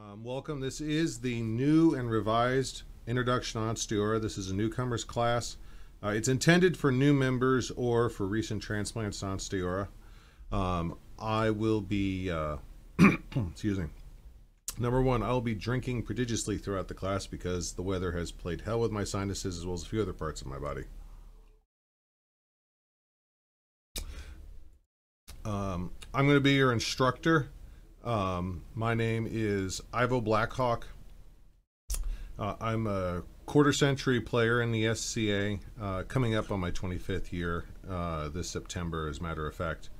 Um, welcome. This is the new and revised Introduction Ansteorra. This is a newcomers class. Uh, it's intended for new members or for recent transplants Ansteorra. Um, I will be, uh, excuse me. Number one, I'll be drinking prodigiously throughout the class because the weather has played hell with my sinuses as well as a few other parts of my body. Um, I'm going to be your instructor. Um, my name is Ivo Blackhawk. Uh, I'm a quarter century player in the SCA, uh, coming up on my 25th year uh, this September, as a matter of fact.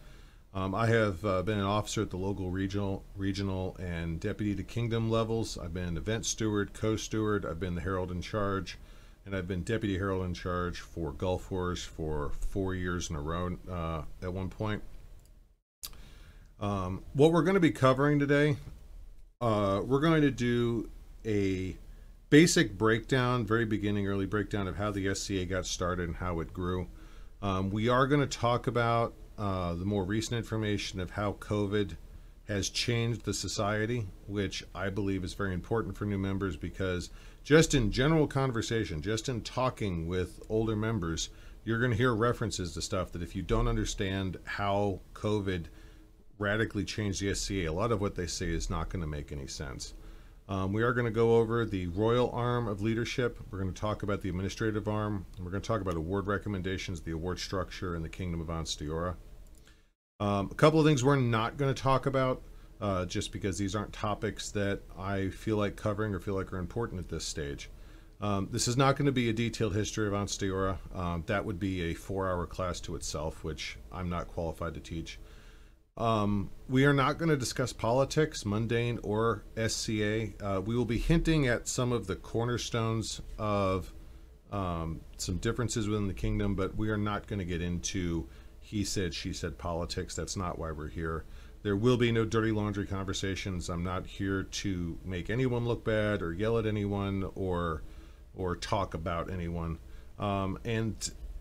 Um, I have uh, been an officer at the local, regional, regional, and deputy to kingdom levels. I've been event steward, co-steward. I've been the herald in charge, and I've been deputy herald in charge for Gulf Wars for four years in a row uh, at one point. Um, what we're going to be covering today, uh, we're going to do a basic breakdown, very beginning, early breakdown of how the SCA got started and how it grew. Um, we are going to talk about uh, the more recent information of how COVID has changed the society, which I believe is very important for new members because just in general conversation, just in talking with older members, you're going to hear references to stuff that if you don't understand how COVID radically change the SCA, a lot of what they say is not going to make any sense. Um, we are going to go over the royal arm of leadership. We're going to talk about the administrative arm. we're going to talk about award recommendations, the award structure, and the Kingdom of Ansteorra. Um, a couple of things we're not going to talk about, uh, just because these aren't topics that I feel like covering or feel like are important at this stage. Um, this is not going to be a detailed history of Ansteorra. Um, that would be a four-hour class to itself, which I'm not qualified to teach. Um, we are not going to discuss politics, mundane or SCA. Uh, we will be hinting at some of the cornerstones of um, some differences within the kingdom, but we are not going to get into he said, she said politics. That's not why we're here. There will be no dirty laundry conversations. I'm not here to make anyone look bad or yell at anyone or or talk about anyone. Um, and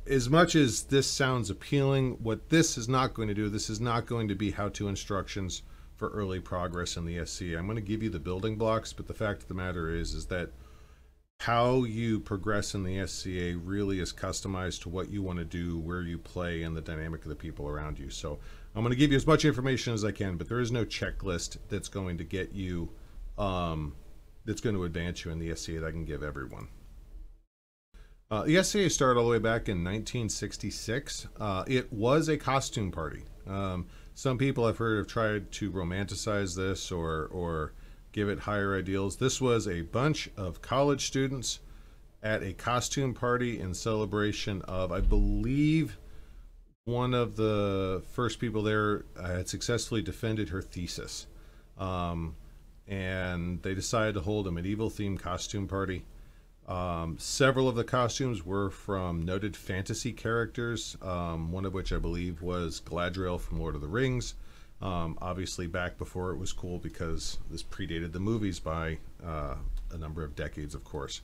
as much as this sounds appealing, what this is not going to do, this is not going to be how-to instructions for early progress in the SC. I'm going to give you the building blocks, but the fact of the matter is, is that how you progress in the SCA really is customized to what you want to do, where you play, and the dynamic of the people around you. So I'm going to give you as much information as I can, but there is no checklist that's going to get you, um, that's going to advance you in the SCA that I can give everyone. Uh, the SCA started all the way back in 1966. Uh, it was a costume party. Um, some people I've heard have tried to romanticize this or, or give it higher ideals. This was a bunch of college students at a costume party in celebration of, I believe, one of the first people there had successfully defended her thesis. Um, and they decided to hold a medieval themed costume party. Um, several of the costumes were from noted fantasy characters, um, one of which I believe was Galadriel from Lord of the Rings. Um, obviously, back before it was cool because this predated the movies by uh, a number of decades, of course.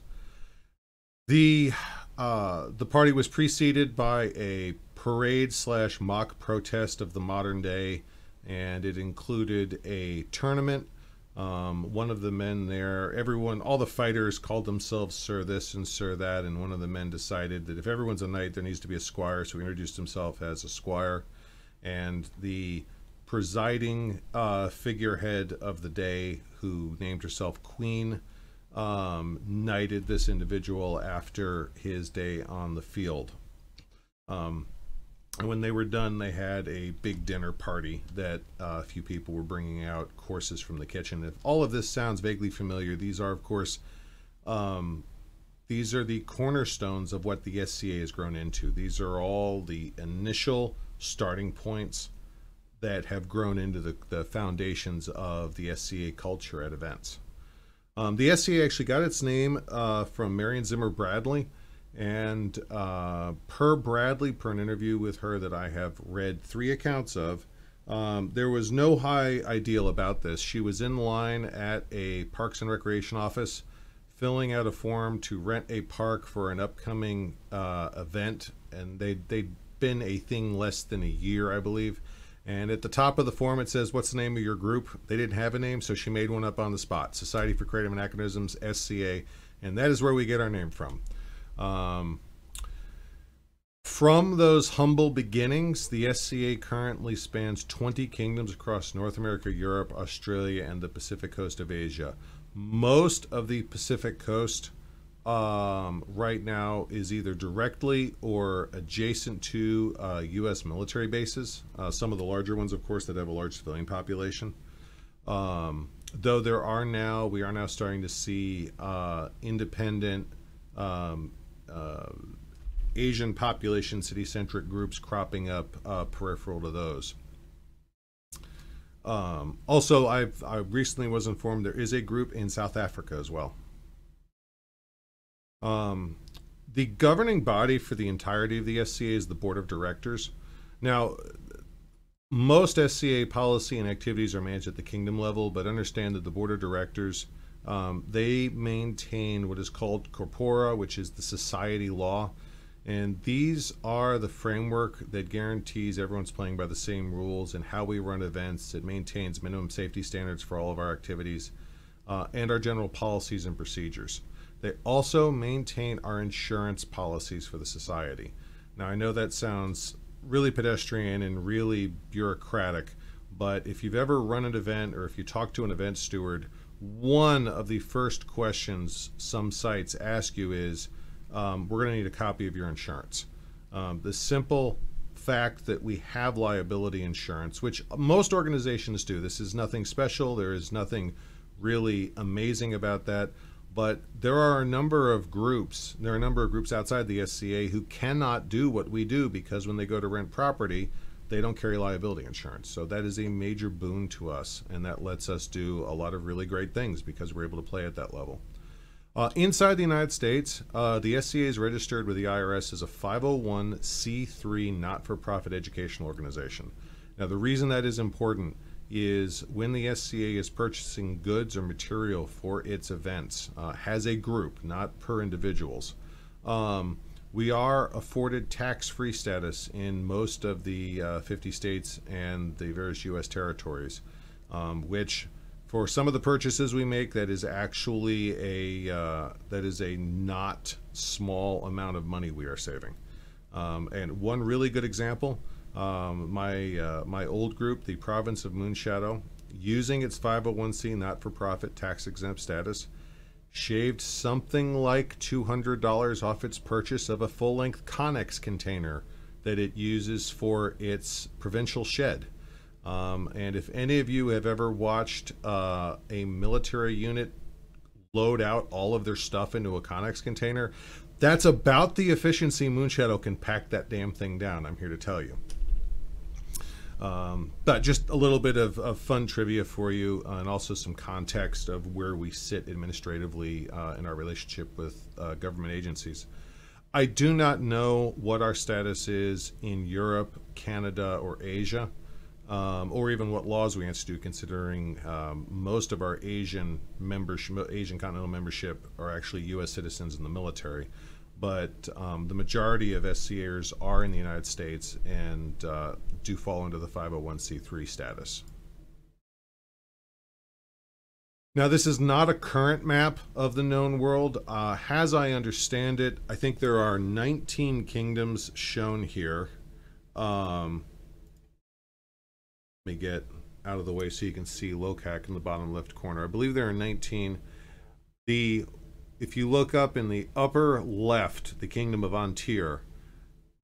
The uh, the party was preceded by a parade slash mock protest of the modern day, and it included a tournament um, one of the men there, everyone, all the fighters called themselves Sir this and Sir that, and one of the men decided that if everyone's a knight, there needs to be a squire, so he introduced himself as a squire. And the presiding uh, figurehead of the day, who named herself Queen, um, knighted this individual after his day on the field. Um, and when they were done, they had a big dinner party that uh, a few people were bringing out courses from the kitchen. If all of this sounds vaguely familiar, these are, of course, um, these are the cornerstones of what the SCA has grown into. These are all the initial starting points that have grown into the, the foundations of the SCA culture at events. Um, the SCA actually got its name uh, from Marion Zimmer Bradley. And uh, per Bradley, per an interview with her that I have read three accounts of, um, there was no high ideal about this. She was in line at a Parks and Recreation office filling out a form to rent a park for an upcoming uh, event, and they they'd been a thing less than a year, I believe. And at the top of the form, it says, What's the name of your group? They didn't have a name, so she made one up on the spot Society for Creative Anachronisms, SCA. And that is where we get our name from. Um, from those humble beginnings, the SCA currently spans 20 kingdoms across North America, Europe, Australia, and the Pacific coast of Asia. Most of the Pacific coast um, right now is either directly or adjacent to uh, U.S. military bases. Uh, some of the larger ones, of course, that have a large civilian population. Um, though there are now, we are now starting to see uh, independent um, uh, Asian population, city-centric groups cropping up uh, peripheral to those. Um, also, I've, I recently was informed there is a group in South Africa as well. Um, the governing body for the entirety of the SCA is the board of directors. Now, most SCA policy and activities are managed at the kingdom level, but understand that the board of directors um, they maintain what is called corpora, which is the society law, and these are the framework that guarantees everyone's playing by the same rules and how we run events. It maintains minimum safety standards for all of our activities uh, and our general policies and procedures. They also maintain our insurance policies for the society. Now, I know that sounds really pedestrian and really bureaucratic, but if you've ever run an event or if you talk to an event steward, one of the first questions some sites ask you is um, we're going to need a copy of your insurance. Um, the simple fact that we have liability insurance, which most organizations do, this is nothing special, there is nothing really amazing about that. But there are a number of groups, there are a number of groups outside the SCA who cannot do what we do because when they go to rent property, they don't carry liability insurance. So that is a major boon to us, and that lets us do a lot of really great things because we're able to play at that level. Uh, inside the United States, uh, the SCA is registered with the IRS as a 501c3 not for profit educational organization. Now, the reason that is important is when the SCA is purchasing goods or material for its events, uh, has a group, not per individuals. Um, we are afforded tax free status in most of the uh, 50 states and the various U.S. territories, um, which for some of the purchases we make, that is actually a uh, that is a not small amount of money we are saving. Um, and one really good example um, my uh, my old group, the province of Moonshadow, using its 501c not-for-profit tax-exempt status, shaved something like $200 off its purchase of a full-length Connex container that it uses for its provincial shed. Um, and if any of you have ever watched uh, a military unit load out all of their stuff into a Connex container, that's about the efficiency Moonshadow can pack that damn thing down, I'm here to tell you. Um, but just a little bit of, of fun trivia for you, uh, and also some context of where we sit administratively uh, in our relationship with uh, government agencies. I do not know what our status is in Europe, Canada, or Asia, um, or even what laws we to, considering um, most of our Asian membership, Asian continental membership, are actually U.S. citizens in the military but um, the majority of SCAers are in the United States and uh, do fall under the 501c3 status. Now, this is not a current map of the known world. Uh, as I understand it, I think there are 19 kingdoms shown here. Um, let me get out of the way so you can see Lochac in the bottom left corner. I believe there are 19. The if you look up in the upper left, the kingdom of An Tir,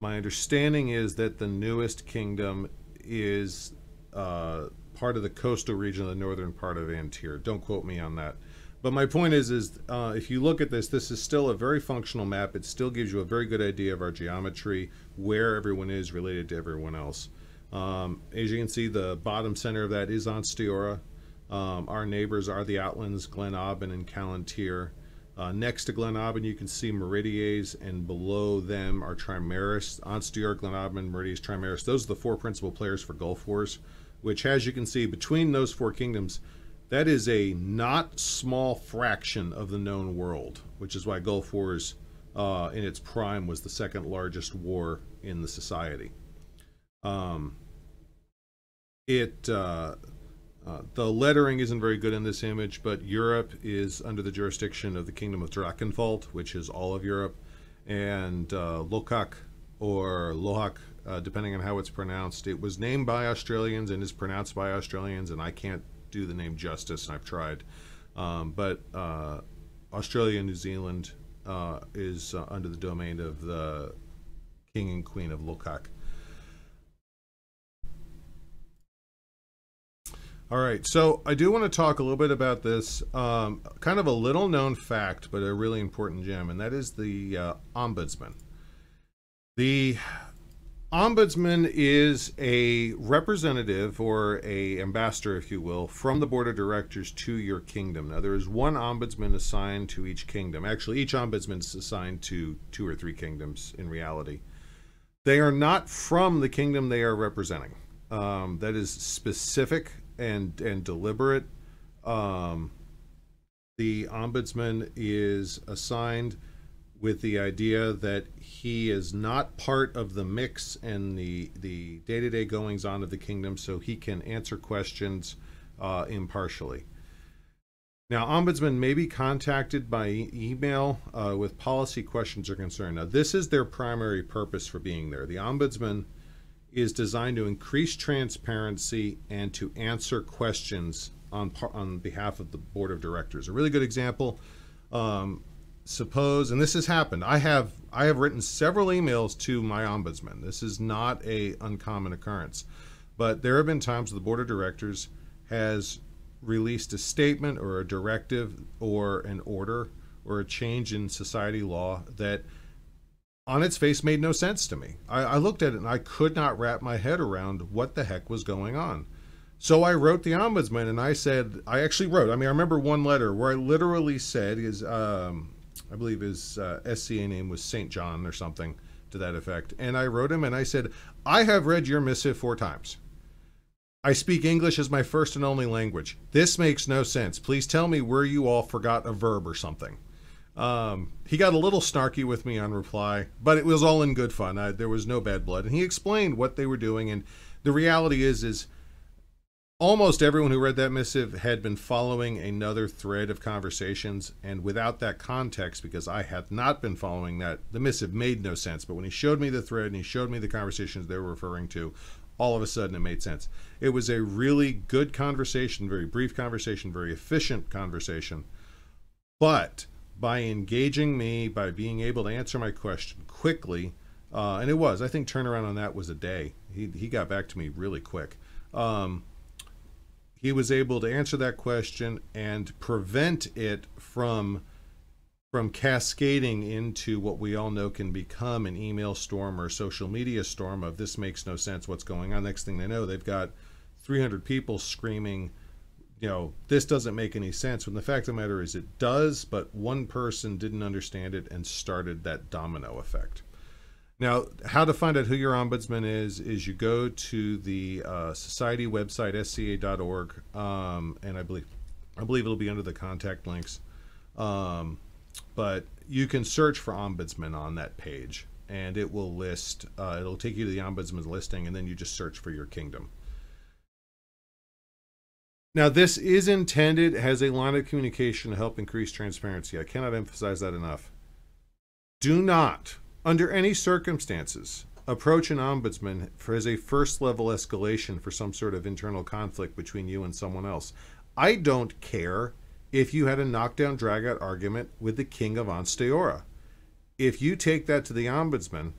my understanding is that the newest kingdom is uh, part of the coastal region of the northern part of An Tir. Don't quote me on that. But my point is, is uh, if you look at this, this is still a very functional map. It still gives you a very good idea of our geometry, where everyone is related to everyone else. Um, as you can see, the bottom center of that is Ansteorra. Um, our neighbors are the Outlands, Gleann Abhann, and Calontir. Uh, next to Gleann Abhann, you can see Meridies, and below them are Trimaris, Ansteorra, Gleann Abhann, Meridies, Trimaris. Those are the four principal players for Gulf Wars, which, as you can see, between those four kingdoms, that is a not small fraction of the known world, which is why Gulf Wars, uh, in its prime, was the second largest war in the society. Um, it uh, uh, the lettering isn't very good in this image, but Europe is under the jurisdiction of the Kingdom of Drachenwald, which is all of Europe, and uh, Lokak or Lohak, uh, depending on how it's pronounced. It was named by Australians and is pronounced by Australians, and I can't do the name justice, and I've tried. Um, but uh, Australia and New Zealand uh, is uh, under the domain of the King and Queen of Lochac. All right, so I do want to talk a little bit about this, um, kind of a little known fact, but a really important gem, and that is the uh, ombudsman. The ombudsman is a representative or a ambassador, if you will, from the board of directors to your kingdom. Now, there is one ombudsman assigned to each kingdom. Actually, each ombudsman is assigned to two or three kingdoms in reality. They are not from the kingdom they are representing. Um, that is specific and and deliberate. Um, the ombudsman is assigned with the idea that he is not part of the mix and the the day-to-day goings on of the kingdom, so he can answer questions uh, impartially. Now, ombudsman may be contacted by e- email uh, with policy questions or concern. Now, this is their primary purpose for being there. The ombudsman is designed to increase transparency and to answer questions on on behalf of the board of directors. A really good example. Um, suppose, and this has happened. I have I have written several emails to my ombudsman. This is not a uncommon occurrence, but there have been times the board of directors has released a statement or a directive or an order or a change in society law that on its face made no sense to me. I, I, looked at it and I could not wrap my head around what the heck was going on. So I wrote the ombudsman and I said, I actually wrote, I mean, I remember one letter where I literally said, his, um, I believe his uh, SCA name was St. John or something to that effect. And I wrote him and I said, I have read your missive four times. I speak English as my first and only language. This makes no sense. Please tell me where you all forgot a verb or something. Um, he got a little snarky with me on reply, but it was all in good fun. I, there was no bad blood, and he explained what they were doing. And the reality is, is almost everyone who read that missive had been following another thread of conversations, and without that context, because I had not been following that, the missive made no sense. But when he showed me the thread and he showed me the conversations they were referring to, all of a sudden it made sense. It was a really good conversation, very brief conversation, very efficient conversation, but by engaging me, by being able to answer my question quickly, uh, and it was. I think turnaround on that was a day. He he got back to me really quick. Um, he was able to answer that question and prevent it from from cascading into what we all know can become an email storm or social media storm of this makes no sense what's going on next thing they know they've got 300 people screaming you know, this doesn't make any sense. When the fact of the matter is, it does, but one person didn't understand it and started that domino effect. Now, how to find out who your ombudsman is is you go to the uh, society website sca.org, um, and I believe I believe it'll be under the contact links. Um, but you can search for ombudsman on that page, and it will list. Uh, it'll take you to the ombudsman listing, and then you just search for your kingdom. Now, this is intended as a line of communication to help increase transparency. I cannot emphasize that enough. Do not, under any circumstances, approach an ombudsman for as a first level escalation for some sort of internal conflict between you and someone else. I don't care if you had a knockdown dragout argument with the king of Ansteorra. If you take that to the ombudsman,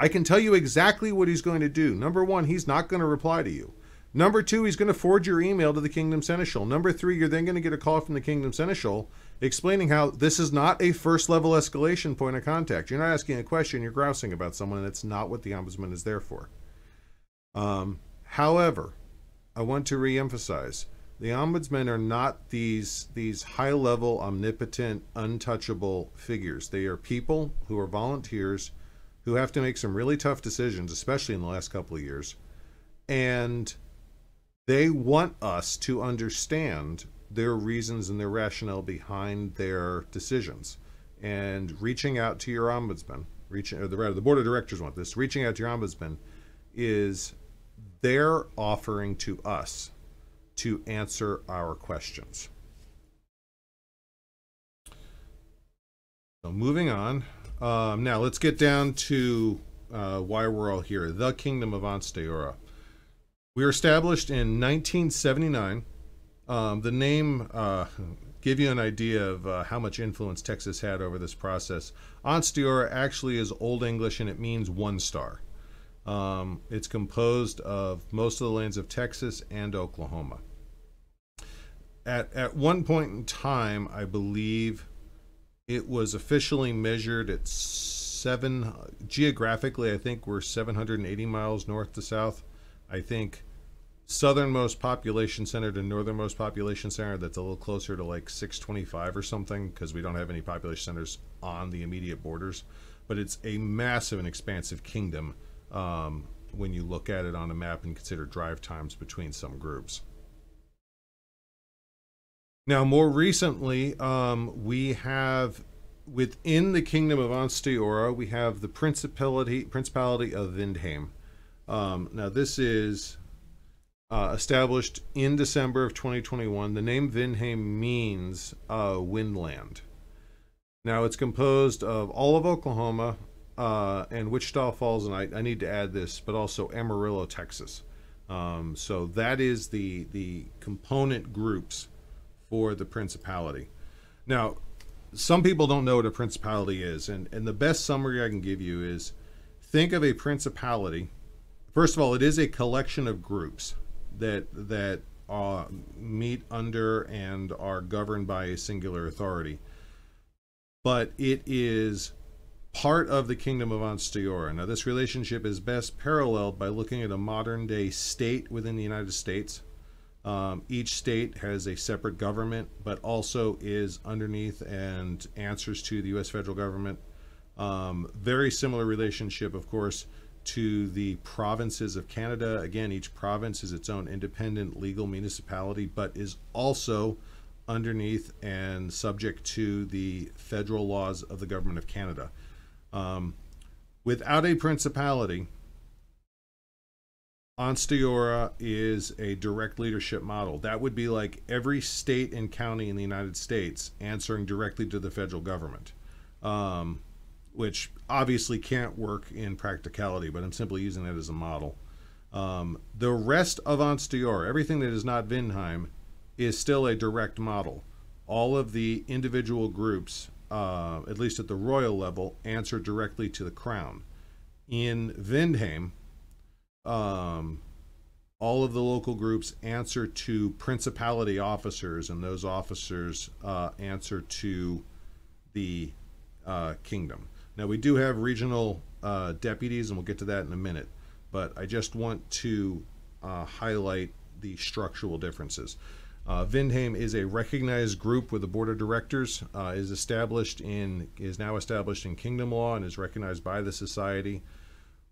I can tell you exactly what he's going to do. Number one, he's not going to reply to you. Number two, he's going to forward your email to the Kingdom Seneschal. Number three, you're then going to get a call from the Kingdom Seneschal explaining how this is not a first level escalation point of contact. You're not asking a question, you're grousing about someone, and that's not what the Ombudsman is there for. Um, however, I want to reemphasize the ombudsmen are not these these high level omnipotent untouchable figures they are people who are volunteers who have to make some really tough decisions especially in the last couple of years and they want us to understand their reasons and their rationale behind their decisions. And reaching out to your ombudsman, reaching or the, rather, the board of directors want this. Reaching out to your ombudsman is they're offering to us to answer our questions. So moving on. Um, now let's get down to uh, why we're all here. The Kingdom of Ansteorra. We were established in 1979. Um, the name uh, give you an idea of uh, how much influence Texas had over this process. Ansteorra actually is Old English and it means one star. Um, it's composed of most of the lands of Texas and Oklahoma. At, at one point in time, I believe it was officially measured at seven, geographically, I think we're 780 miles north to south. I think southernmost population center to northernmost population center that's a little closer to like 625 or something because we don't have any population centers on the immediate borders. But it's a massive and expansive kingdom um, when you look at it on a map and consider drive times between some groups. Now more recently um, we have within the kingdom of Ansteorra we have the principality principality of Vindheim. Um, now this is uh, established in December of 2021. The name Vindheim means uh, windland. Now it's composed of all of Oklahoma uh, and Wichita Falls, and I, I, need to add this, but also Amarillo, Texas. Um, so that is the the component groups for the principality. Now, some people don't know what a principality is, and, and the best summary I can give you is think of a principality. First of all, it is a collection of groups that that uh, meet under and are governed by a singular authority. But it is part of the kingdom of Ansteorra. Now, this relationship is best paralleled by looking at a modern day state within the United States. Um, each state has a separate government, but also is underneath and answers to the U.S. federal government. Um, very similar relationship, of course, to the provinces of Canada. Again, each province is its own independent legal municipality, but is also underneath and subject to the federal laws of the government of Canada. Um, without a principality, Ansteorra is a direct leadership model. That would be like every state and county in the United States answering directly to the federal government. Um, which obviously can't work in practicality, but I'm simply using that as a model. Um, the rest of Ansteorra, everything that is not Vindheim, is still a direct model. All of the individual groups, uh, at least at the royal level, answer directly to the crown. In Vindheim, um, all of the local groups answer to principality officers, and those officers uh, answer to the uh, kingdom. Now, we do have regional uh, deputies, and we'll get to that in a minute, but I just want to uh, highlight the structural differences. Uh, Vindheim is a recognized group with a board of directors, uh, is established in, is now established in kingdom law and is recognized by the society.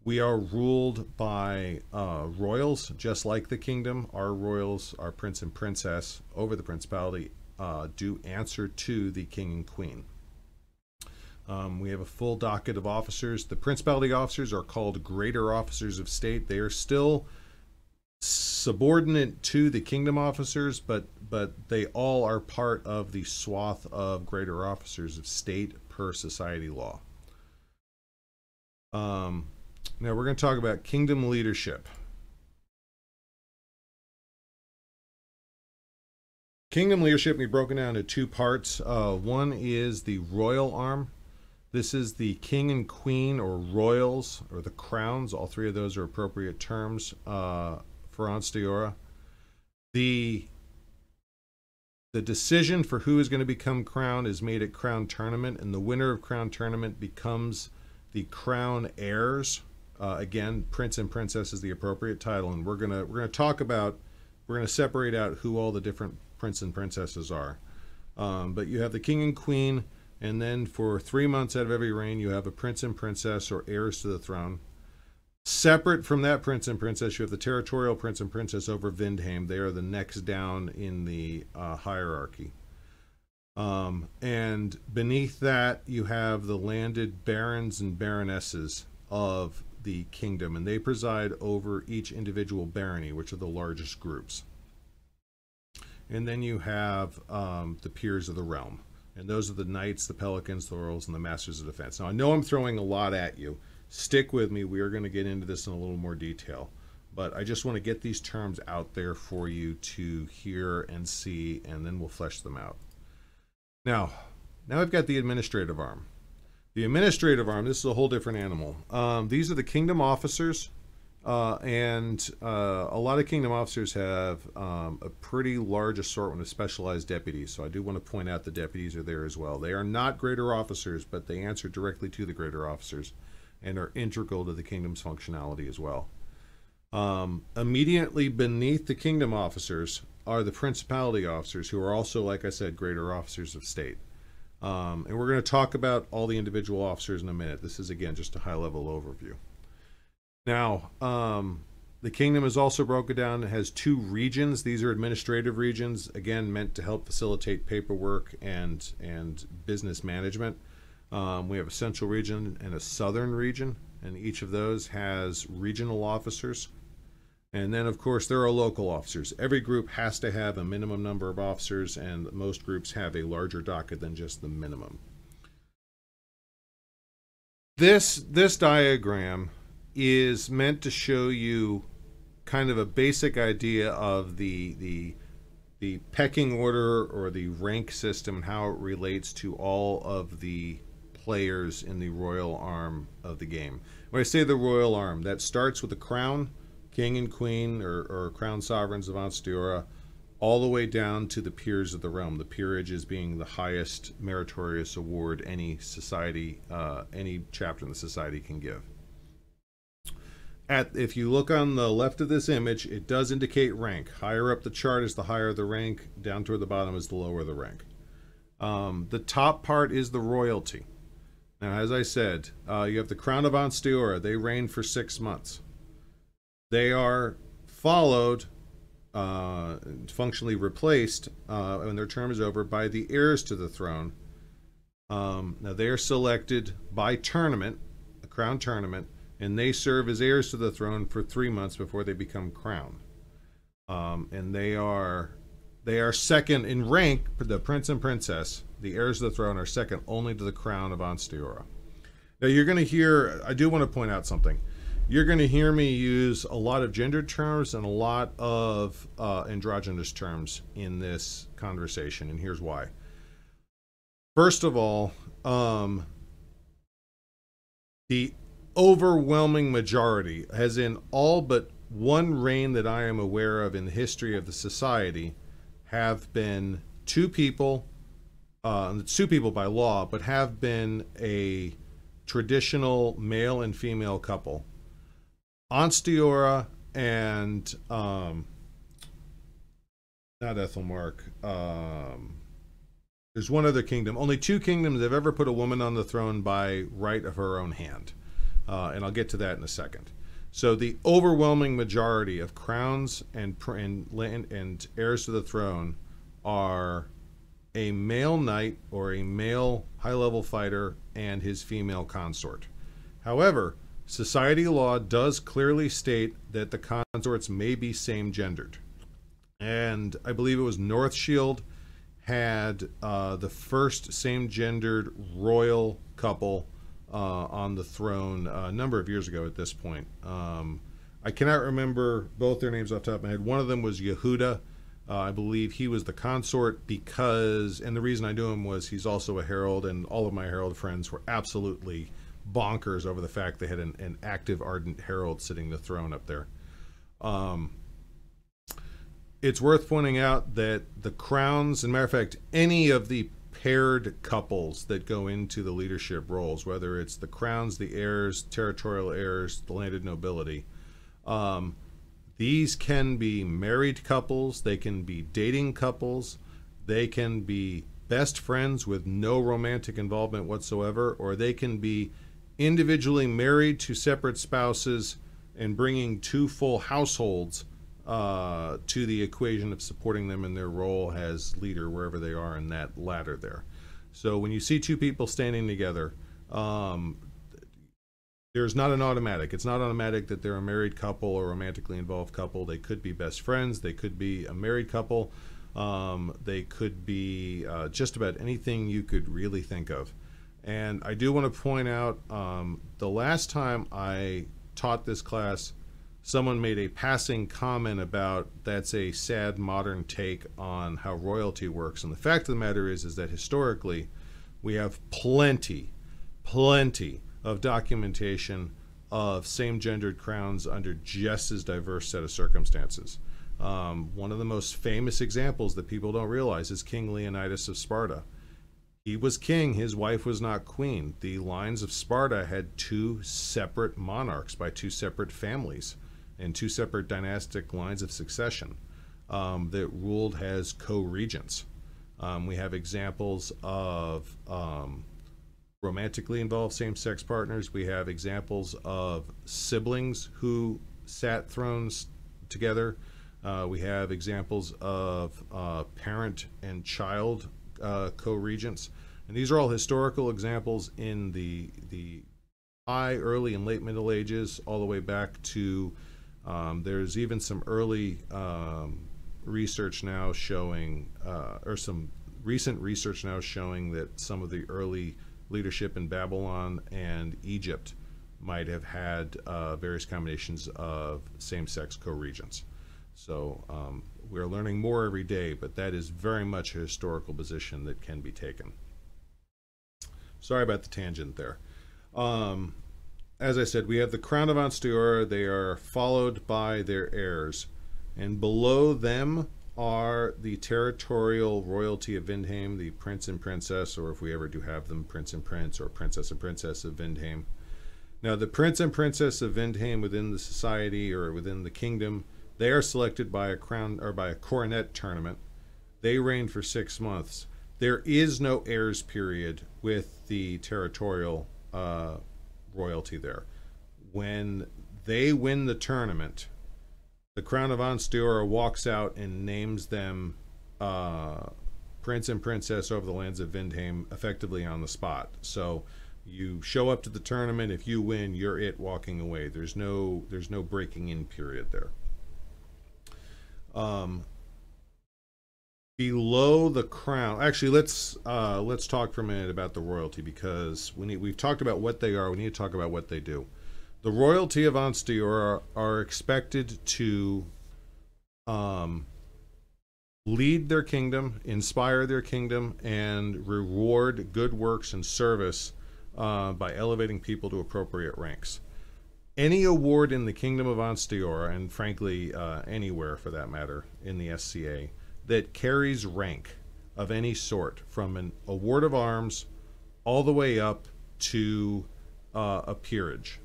We are ruled by uh, royals, just like the kingdom. Our royals, our prince and princess over the principality, uh, do answer to the king and queen. Um, we have a full docket of officers. The principality officers are called greater officers of state. They are still subordinate to the kingdom officers, but but they all are part of the swath of greater officers of state per society law. Um, now we're going to talk about kingdom leadership. Kingdom leadership can be broken down into two parts. Uh, one is the royal arm, this is the king and queen, or royals, or the crowns. All three of those are appropriate terms uh, for Ansteorra. The the decision for who is going to become crown is made at crown tournament, and the winner of crown tournament becomes the crown heirs. Uh, again, prince and princess is the appropriate title, and we're gonna we're gonna talk about we're gonna separate out who all the different prince and princesses are. Um, but you have the king and queen and then for three months out of every reign, you have a prince and princess or heirs to the throne. Separate from that prince and princess, you have the territorial prince and princess over Vindheim. They are the next down in the uh, hierarchy. Um, and beneath that, you have the landed barons and baronesses of the kingdom, and they preside over each individual barony, which are the largest groups. And then you have um, the peers of the realm, and those are the knights, the pelicans, the earls, and the masters of defense. Now, I know I'm throwing a lot at you. Stick with me. We are going to get into this in a little more detail. But I just want to get these terms out there for you to hear and see, and then we'll flesh them out. Now, now I've got the administrative arm. The administrative arm, this is a whole different animal. Um, these are the kingdom officers, uh, and uh, a lot of kingdom officers have um, a pretty large assortment of specialized deputies. So I do want to point out the deputies are there as well. They are not greater officers, but they answer directly to the greater officers and are integral to the kingdom's functionality as well. Um, immediately beneath the kingdom officers are the principality officers, who are also, like I said, greater officers of state. Um, and we're going to talk about all the individual officers in a minute. This is, again, just a high level overview. Now, um, the kingdom is also broken down. It has two regions. These are administrative regions, again, meant to help facilitate paperwork and, and business management. Um, we have a central region and a southern region, and each of those has regional officers. And then, of course, there are local officers. Every group has to have a minimum number of officers, and most groups have a larger docket than just the minimum. This, this diagram is meant to show you kind of a basic idea of the, the, the pecking order or the rank system and how it relates to all of the players in the royal arm of the game. When I say the royal arm, that starts with the crown king and queen or, or crown sovereigns of Ansteorra, all the way down to the peers of the realm. The peerages being the highest meritorious award any society, uh, any chapter in the society can give. At, if you look on the left of this image, it does indicate rank. Higher up the chart is the higher the rank, down toward the bottom is the lower the rank. Um, the top part is the royalty. Now, as I said, uh, you have the crown of Ansteorra. They reign for six months. They are followed, uh, functionally replaced uh, when their term is over by the heirs to the throne. Um, now they are selected by tournament, a crown tournament, and they serve as heirs to the throne for three months before they become crowned. Um, and they are they are second in rank. The prince and princess, the heirs of the throne, are second only to the crown of Ansteorra. Now you're going to hear. I do want to point out something you're going to hear me use a lot of gendered terms and a lot of uh, androgynous terms in this conversation, and here's why. First of all, um, the overwhelming majority, as in all but one reign that I am aware of in the history of the society, have been two people, uh, two people by law, but have been a traditional male and female couple Ansteorra and um, not Æthelmearc. Um, there's one other kingdom. Only two kingdoms have ever put a woman on the throne by right of her own hand, uh, and I'll get to that in a second. So the overwhelming majority of crowns and and and heirs to the throne are a male knight or a male high-level fighter and his female consort. However, Society law does clearly state that the consorts may be same gendered. And I believe it was North Shield had uh, the first same gendered royal couple on the throne a number of years ago at this point. Um, I cannot remember both their names off the top of my head. One of them was Yehuda. Uh, I believe he was the consort because, and the reason I knew him was he's also a herald, and all of my herald friends were absolutely bonkers over the fact they had an, an active ardent herald sitting the throne up there. Um, it's worth pointing out that the crowns, and matter of fact, any of the paired couples that go into the leadership roles, whether it's the crowns, the heirs, territorial heirs, the landed nobility, um, these can be married couples, they can be dating couples, they can be best friends with no romantic involvement whatsoever, or they can be individually married to separate spouses and bringing two full households uh, to the equation of supporting them in their role as leader wherever they are in that ladder there. So when you see two people standing together, um, there's not an automatic. It's not automatic that they're a married couple or romantically involved couple. They could be best friends. They could be a married couple. Um, they could be uh, just about anything you could really think of. And I do want to point out um, the last time I taught this class, someone made a passing comment about that's a sad modern take on how royalty works. And the fact of the matter is, is that historically, we have plenty, plenty of documentation of same gendered crowns under just as diverse set of circumstances. Um, one of the most famous examples that people don't realize is King Leonidas of Sparta. He was king, his wife was not queen. The lines of Sparta had two separate monarchs by two separate families and two separate dynastic lines of succession um, that ruled as co regents. Um, we have examples of um, romantically involved same sex partners. We have examples of siblings who sat thrones together. Uh, we have examples of uh, parent and child uh, co-regents, and these are all historical examples in the the high, early, and late Middle Ages, all the way back to. Um, there's even some early um, research now showing, uh, or some recent research now showing that some of the early leadership in Babylon and Egypt might have had uh, various combinations of same-sex co-regents. So um, we're learning more every day, but that is very much a historical position that can be taken. Sorry about the tangent there. Um, as I said, we have the crown of Ansteorra. They are followed by their heirs. And below them are the territorial royalty of Vindheim, the prince and princess, or if we ever do have them, prince and prince, or princess and princess of Vindheim. Now, the prince and princess of Vindheim within the society or within the kingdom, they are selected by a crown or by a coronet tournament. They reign for six months. There is no heirs period with the territorial uh, royalty there. When they win the tournament, the Crown of Ansteorra walks out and names them uh, Prince and Princess over the lands of Vindheim effectively on the spot. So you show up to the tournament. If you win, you're it walking away. There's no there's no breaking in period there. Um, below the crown, actually, let's uh, let's talk for a minute about the royalty because we need, we've talked about what they are. We need to talk about what they do. The royalty of Ansteorra are, are expected to um, lead their kingdom, inspire their kingdom, and reward good works and service uh, by elevating people to appropriate ranks. Any award in the kingdom of Ansteorra, and frankly uh, anywhere for that matter in the SCA, that carries rank of any sort, from an award of arms all the way up to uh, a peerage,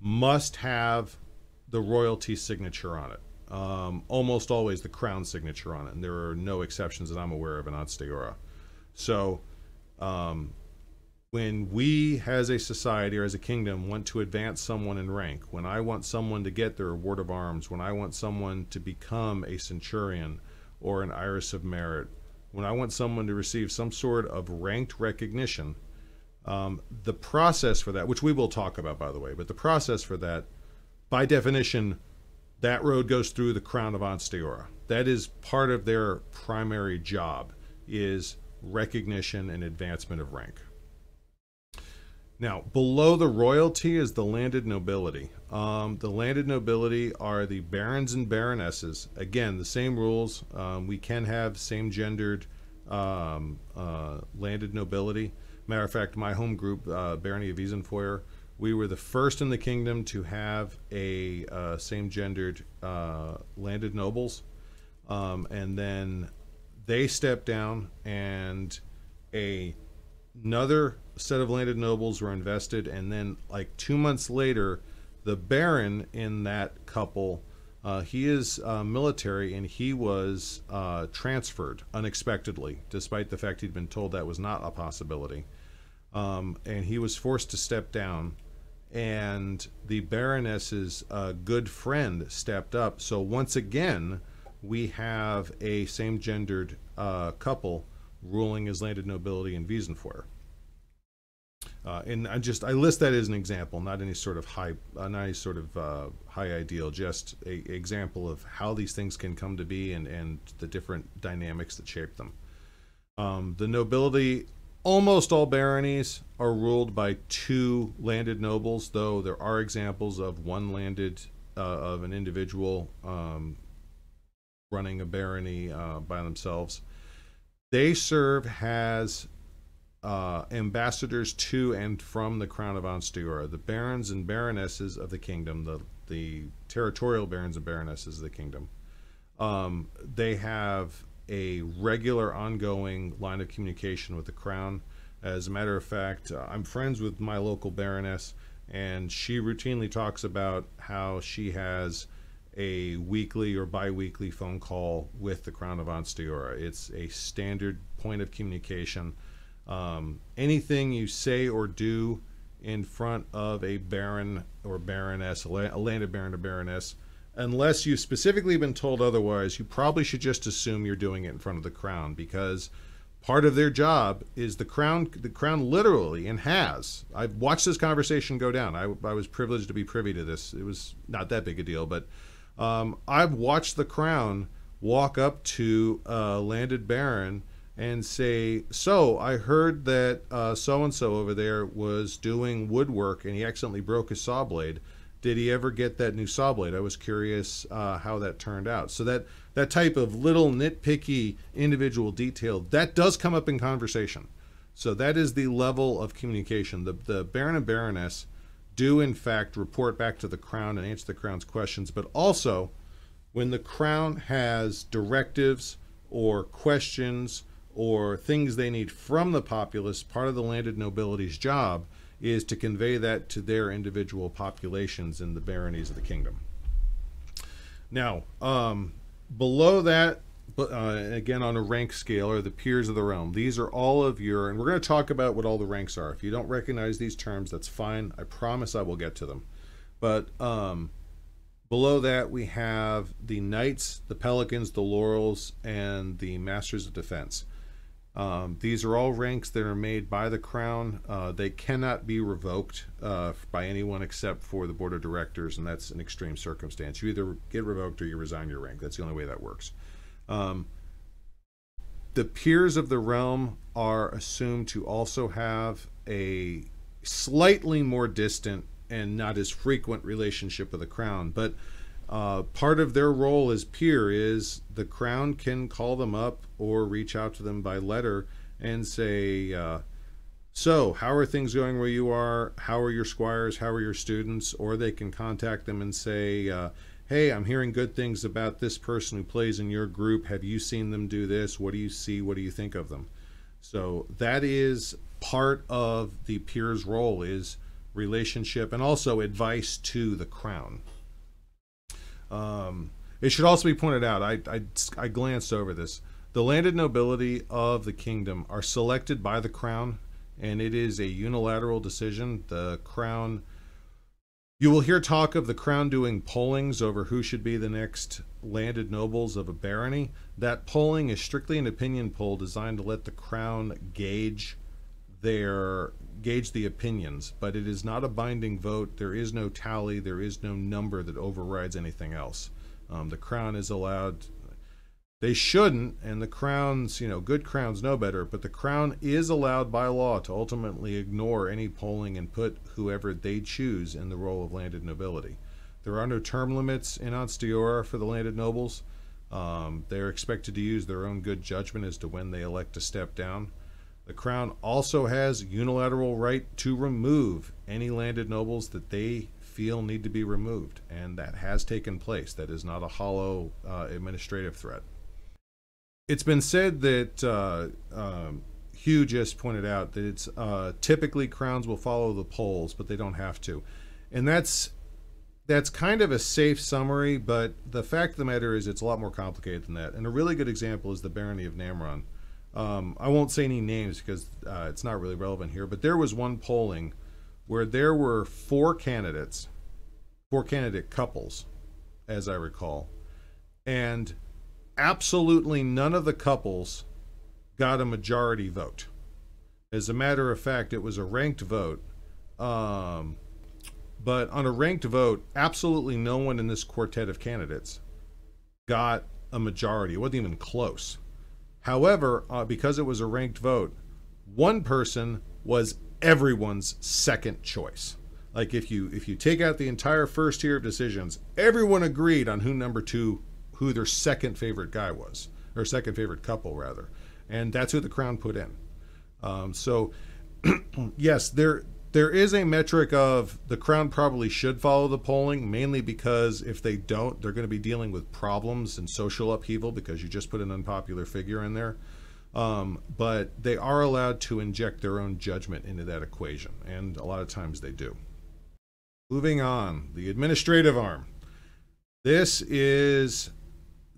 must have the royalty signature on it. Um, almost always the crown signature on it, and there are no exceptions that I'm aware of in Ansteorra. So, um, when we as a society or as a kingdom want to advance someone in rank, when I want someone to get their award of arms, when I want someone to become a centurion or an iris of merit, when I want someone to receive some sort of ranked recognition, um, the process for that, which we will talk about, by the way, but the process for that, by definition, that road goes through the crown of Ansteorra. That is part of their primary job, is recognition and advancement of rank. Now, below the royalty is the landed nobility. Um, the landed nobility are the barons and baronesses. Again, the same rules. Um, we can have same gendered um, uh, landed nobility. Matter of fact, my home group, uh, Barony of Wiesenfeuer, we were the first in the kingdom to have a uh, same-gendered uh, landed nobles, um, and then they stepped down, and a another set of landed nobles were invested, and then like two months later, the baron in that couple. Uh, he is uh, military and he was uh, transferred unexpectedly, despite the fact he'd been told that was not a possibility um, and he was forced to step down. And the Baroness's uh, good friend stepped up. So once again, we have a same-gendered uh, couple ruling as landed nobility in Wiesenfeuer. Uh, and I just I list that as an example, not any sort of high, uh, not any sort of uh, high ideal, just a example of how these things can come to be and and the different dynamics that shape them. Um, the nobility, almost all baronies are ruled by two landed nobles, though there are examples of one landed uh, of an individual um, running a barony uh, by themselves. They serve as uh, ambassadors to and from the crown of Ansteorra, the barons and baronesses of the kingdom, the the territorial barons and baronesses of the kingdom. Um, they have a regular, ongoing line of communication with the crown. As a matter of fact, uh, I'm friends with my local baroness, and she routinely talks about how she has a weekly or biweekly phone call with the Crown of Ansteorra. It's a standard point of communication um, anything you say or do in front of a baron or baroness, a landed baron or baroness, unless you've specifically been told otherwise, you probably should just assume you're doing it in front of the crown because part of their job is the crown the crown literally and has i've watched this conversation go down. I, I was privileged to be privy to this. It was not that big a deal but um, i've watched the crown walk up to a landed baron and say, So I heard that so and so over there was doing woodwork and he accidentally broke his saw blade. Did he ever get that new saw blade? I was curious uh, how that turned out. So that that type of little nitpicky individual detail that does come up in conversation. So that is the level of communication. The the Baron and Baroness do in fact report back to the crown and answer the crown's questions, but also when the crown has directives or questions or things they need from the populace, part of the landed nobility's job is to convey that to their individual populations in the baronies of the kingdom. Now, um, below that, uh, again on a rank scale, are the peers of the realm. These are all of your, and we're going to talk about what all the ranks are. If you don't recognize these terms, that's fine. I promise I will get to them. But um, below that, we have the knights, the pelicans, the laurels, and the masters of defense. Um, these are all ranks that are made by the crown. Uh, they cannot be revoked uh, by anyone except for the board of directors, and that's an extreme circumstance. You either get revoked or you resign your rank. That's the only way that works. Um, the peers of the realm are assumed to also have a slightly more distant and not as frequent relationship with the crown, but uh, part of their role as peer is the crown can call them up or reach out to them by letter and say, uh, so how are things going where you are? How are your squires? How are your students? Or they can contact them and say, uh, hey, I'm hearing good things about this person who plays in your group. Have you seen them do this? What do you see? What do you think of them? So that is part of the peer's role is relationship and also advice to the crown. Um, it should also be pointed out, I, I, I glanced over this. The landed nobility of the kingdom are selected by the crown, and it is a unilateral decision. The crown, you will hear talk of the crown doing pollings over who should be the next landed nobles of a barony. That polling is strictly an opinion poll designed to let the crown gauge their gauge the opinions, but it is not a binding vote. There is no tally. There is no number that overrides anything else. Um, the crown is allowed. They shouldn't, and the crowns, you know, good crowns know better, but the crown is allowed by law to ultimately ignore any polling and put whoever they choose in the role of landed nobility. There are no term limits in Ansteorra for the landed nobles. Um, they're expected to use their own good judgment as to when they elect to step down. The crown also has unilateral right to remove any landed nobles that they feel need to be removed, and that has taken place. That is not a hollow uh, administrative threat. It's been said that uh, um, Hugh just pointed out that it's uh, typically crowns will follow the polls, but they don't have to, and that's that's kind of a safe summary. But the fact of the matter is, it's a lot more complicated than that. And a really good example is the barony of Namron. Um, I won't say any names because uh, it's not really relevant here, but there was one polling where there were four candidates, four candidate couples, as I recall, and absolutely none of the couples got a majority vote. As a matter of fact, it was a ranked vote. Um, but on a ranked vote, absolutely no one in this quartet of candidates got a majority. It wasn't even close. However, uh, because it was a ranked vote, one person was everyone's second choice. Like if you if you take out the entire first tier of decisions, everyone agreed on who number two, who their second favorite guy was, or second favorite couple rather, and that's who the crown put in. Um, so, yes, there there is a metric of the crown probably should follow the polling, mainly because if they don't, they're going to be dealing with problems and social upheaval because you just put an unpopular figure in there. Um, but they are allowed to inject their own judgment into that equation, and a lot of times they do. Moving on, the administrative arm. This is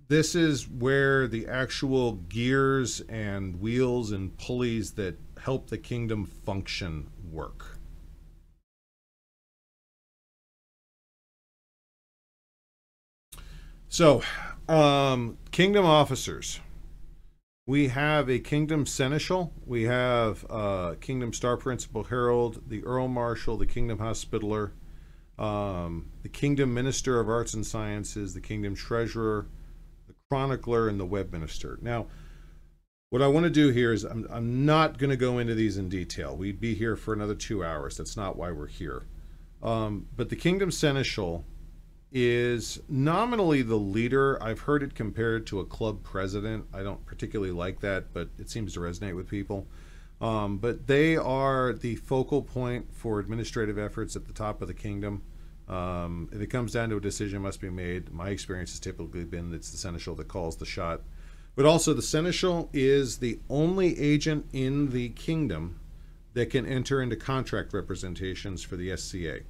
this is where the actual gears and wheels and pulleys that help the kingdom function work. So, um, kingdom officers. We have a kingdom seneschal. We have uh, kingdom star principal herald, the earl marshal, the kingdom hospitaller, um, the kingdom minister of arts and sciences, the kingdom treasurer, the chronicler, and the web minister. Now, what I want to do here is I'm, I'm not going to go into these in detail. We'd be here for another two hours. That's not why we're here. Um, but the kingdom seneschal is nominally the leader. I've heard it compared to a club president. I don't particularly like that, but it seems to resonate with people. Um, but they are the focal point for administrative efforts at the top of the kingdom. Um, if it comes down to a decision must be made, my experience has typically been it's the seneschal that calls the shot. But also, the seneschal is the only agent in the kingdom that can enter into contract representations for the SCA.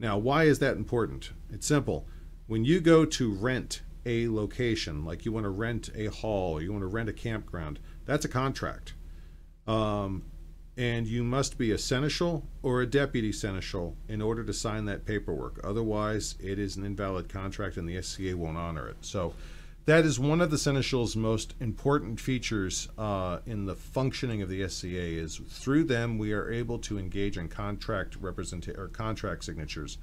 Now, why is that important? It's simple. When you go to rent a location, like you want to rent a hall, you want to rent a campground, that's a contract. Um, and you must be a seneschal or a deputy seneschal in order to sign that paperwork. Otherwise, it is an invalid contract and the SCA won't honor it. So, that is one of the seneschal's most important features uh, in the functioning of the SCA is through them we are able to engage in contract represent or contract signatures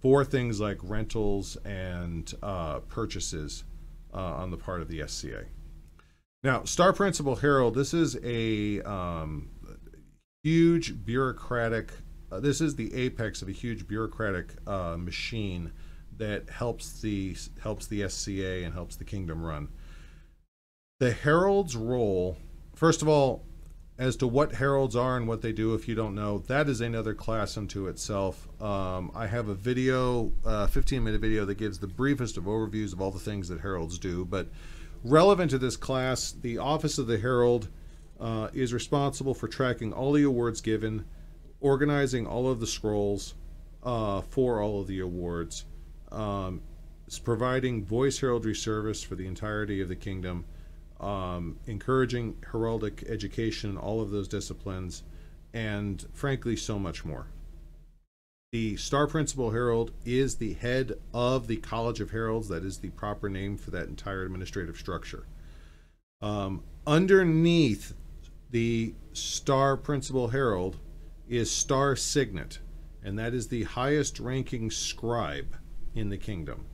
for things like rentals and uh, purchases uh, on the part of the SCA. Now, Star Principal Herald, this is a um, huge bureaucratic. Uh, this is the apex of a huge bureaucratic uh, machine that helps the helps the SCA and helps the kingdom run. The herald's role, first of all, as to what heralds are and what they do, if you don't know, that is another class unto itself. Um, I have a video, uh, 15 minute video that gives the briefest of overviews of all the things that heralds do. But relevant to this class, the office of the herald uh, is responsible for tracking all the awards given, organizing all of the scrolls uh, for all of the awards, um, is providing voice heraldry service for the entirety of the kingdom, um, encouraging heraldic education in all of those disciplines, and frankly, so much more. The Star Principal Herald is the head of the College of Heralds. That is the proper name for that entire administrative structure. Um, underneath the Star Principal Herald is Star Signet, and that is the highest ranking scribe in the kingdom.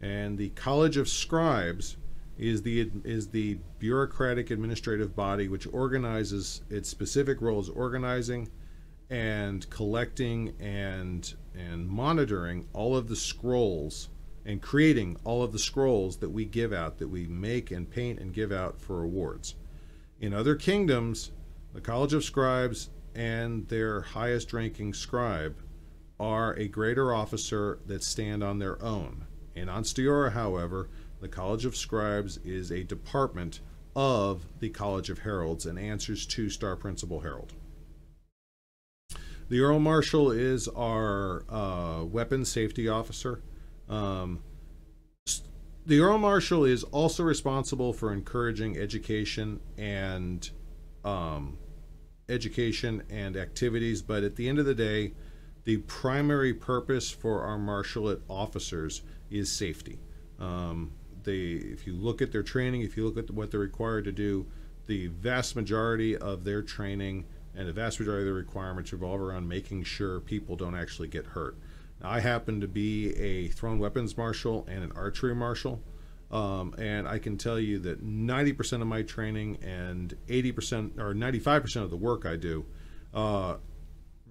And the College of Scribes is the is the bureaucratic administrative body which organizes its specific role is organizing and collecting and and monitoring all of the scrolls and creating all of the scrolls that we give out that we make and paint and give out for awards. In other kingdoms, the College of Scribes and their highest ranking scribe are a greater officer that stand on their own. In Ansteorra, however, the College of Scribes is a department of the College of Heralds and answers to Star Principal Herald. The Earl Marshal is our uh, safety officer. Um, the Earl Marshal is also responsible for encouraging education and um, education and activities, but at the end of the day, the primary purpose for our marshalate officers is safety. Um, they, if you look at their training, if you look at what they're required to do, the vast majority of their training and the vast majority of their requirements revolve around making sure people don't actually get hurt. Now, I happen to be a thrown weapons marshal and an archery marshal. Um, and I can tell you that 90% of my training and 80% or 95% of the work I do uh,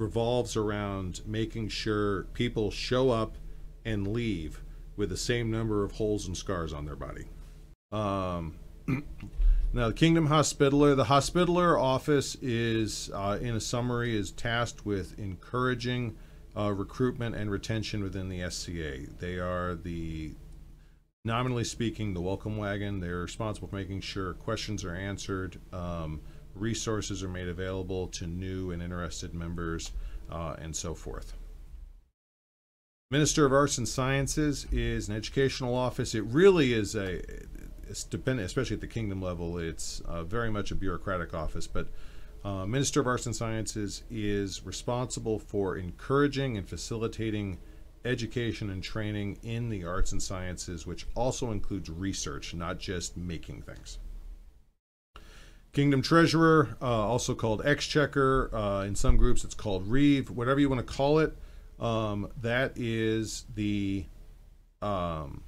revolves around making sure people show up and leave with the same number of holes and scars on their body. Um, now, the Kingdom Hospitaller, the Hospitaller office is, uh, in a summary, is tasked with encouraging uh, recruitment and retention within the SCA. They are the nominally speaking, the welcome wagon. They're responsible for making sure questions are answered, um, resources are made available to new and interested members, uh, and so forth. Minister of Arts and Sciences is an educational office. It really is a, it's dependent, especially at the kingdom level, it's uh, very much a bureaucratic office, but uh, Minister of Arts and Sciences is responsible for encouraging and facilitating education and training in the arts and sciences, which also includes research, not just making things. Kingdom Treasurer, uh, also called Exchequer. Uh, in some groups, it's called Reeve. Whatever you want to call it, um, that is the um,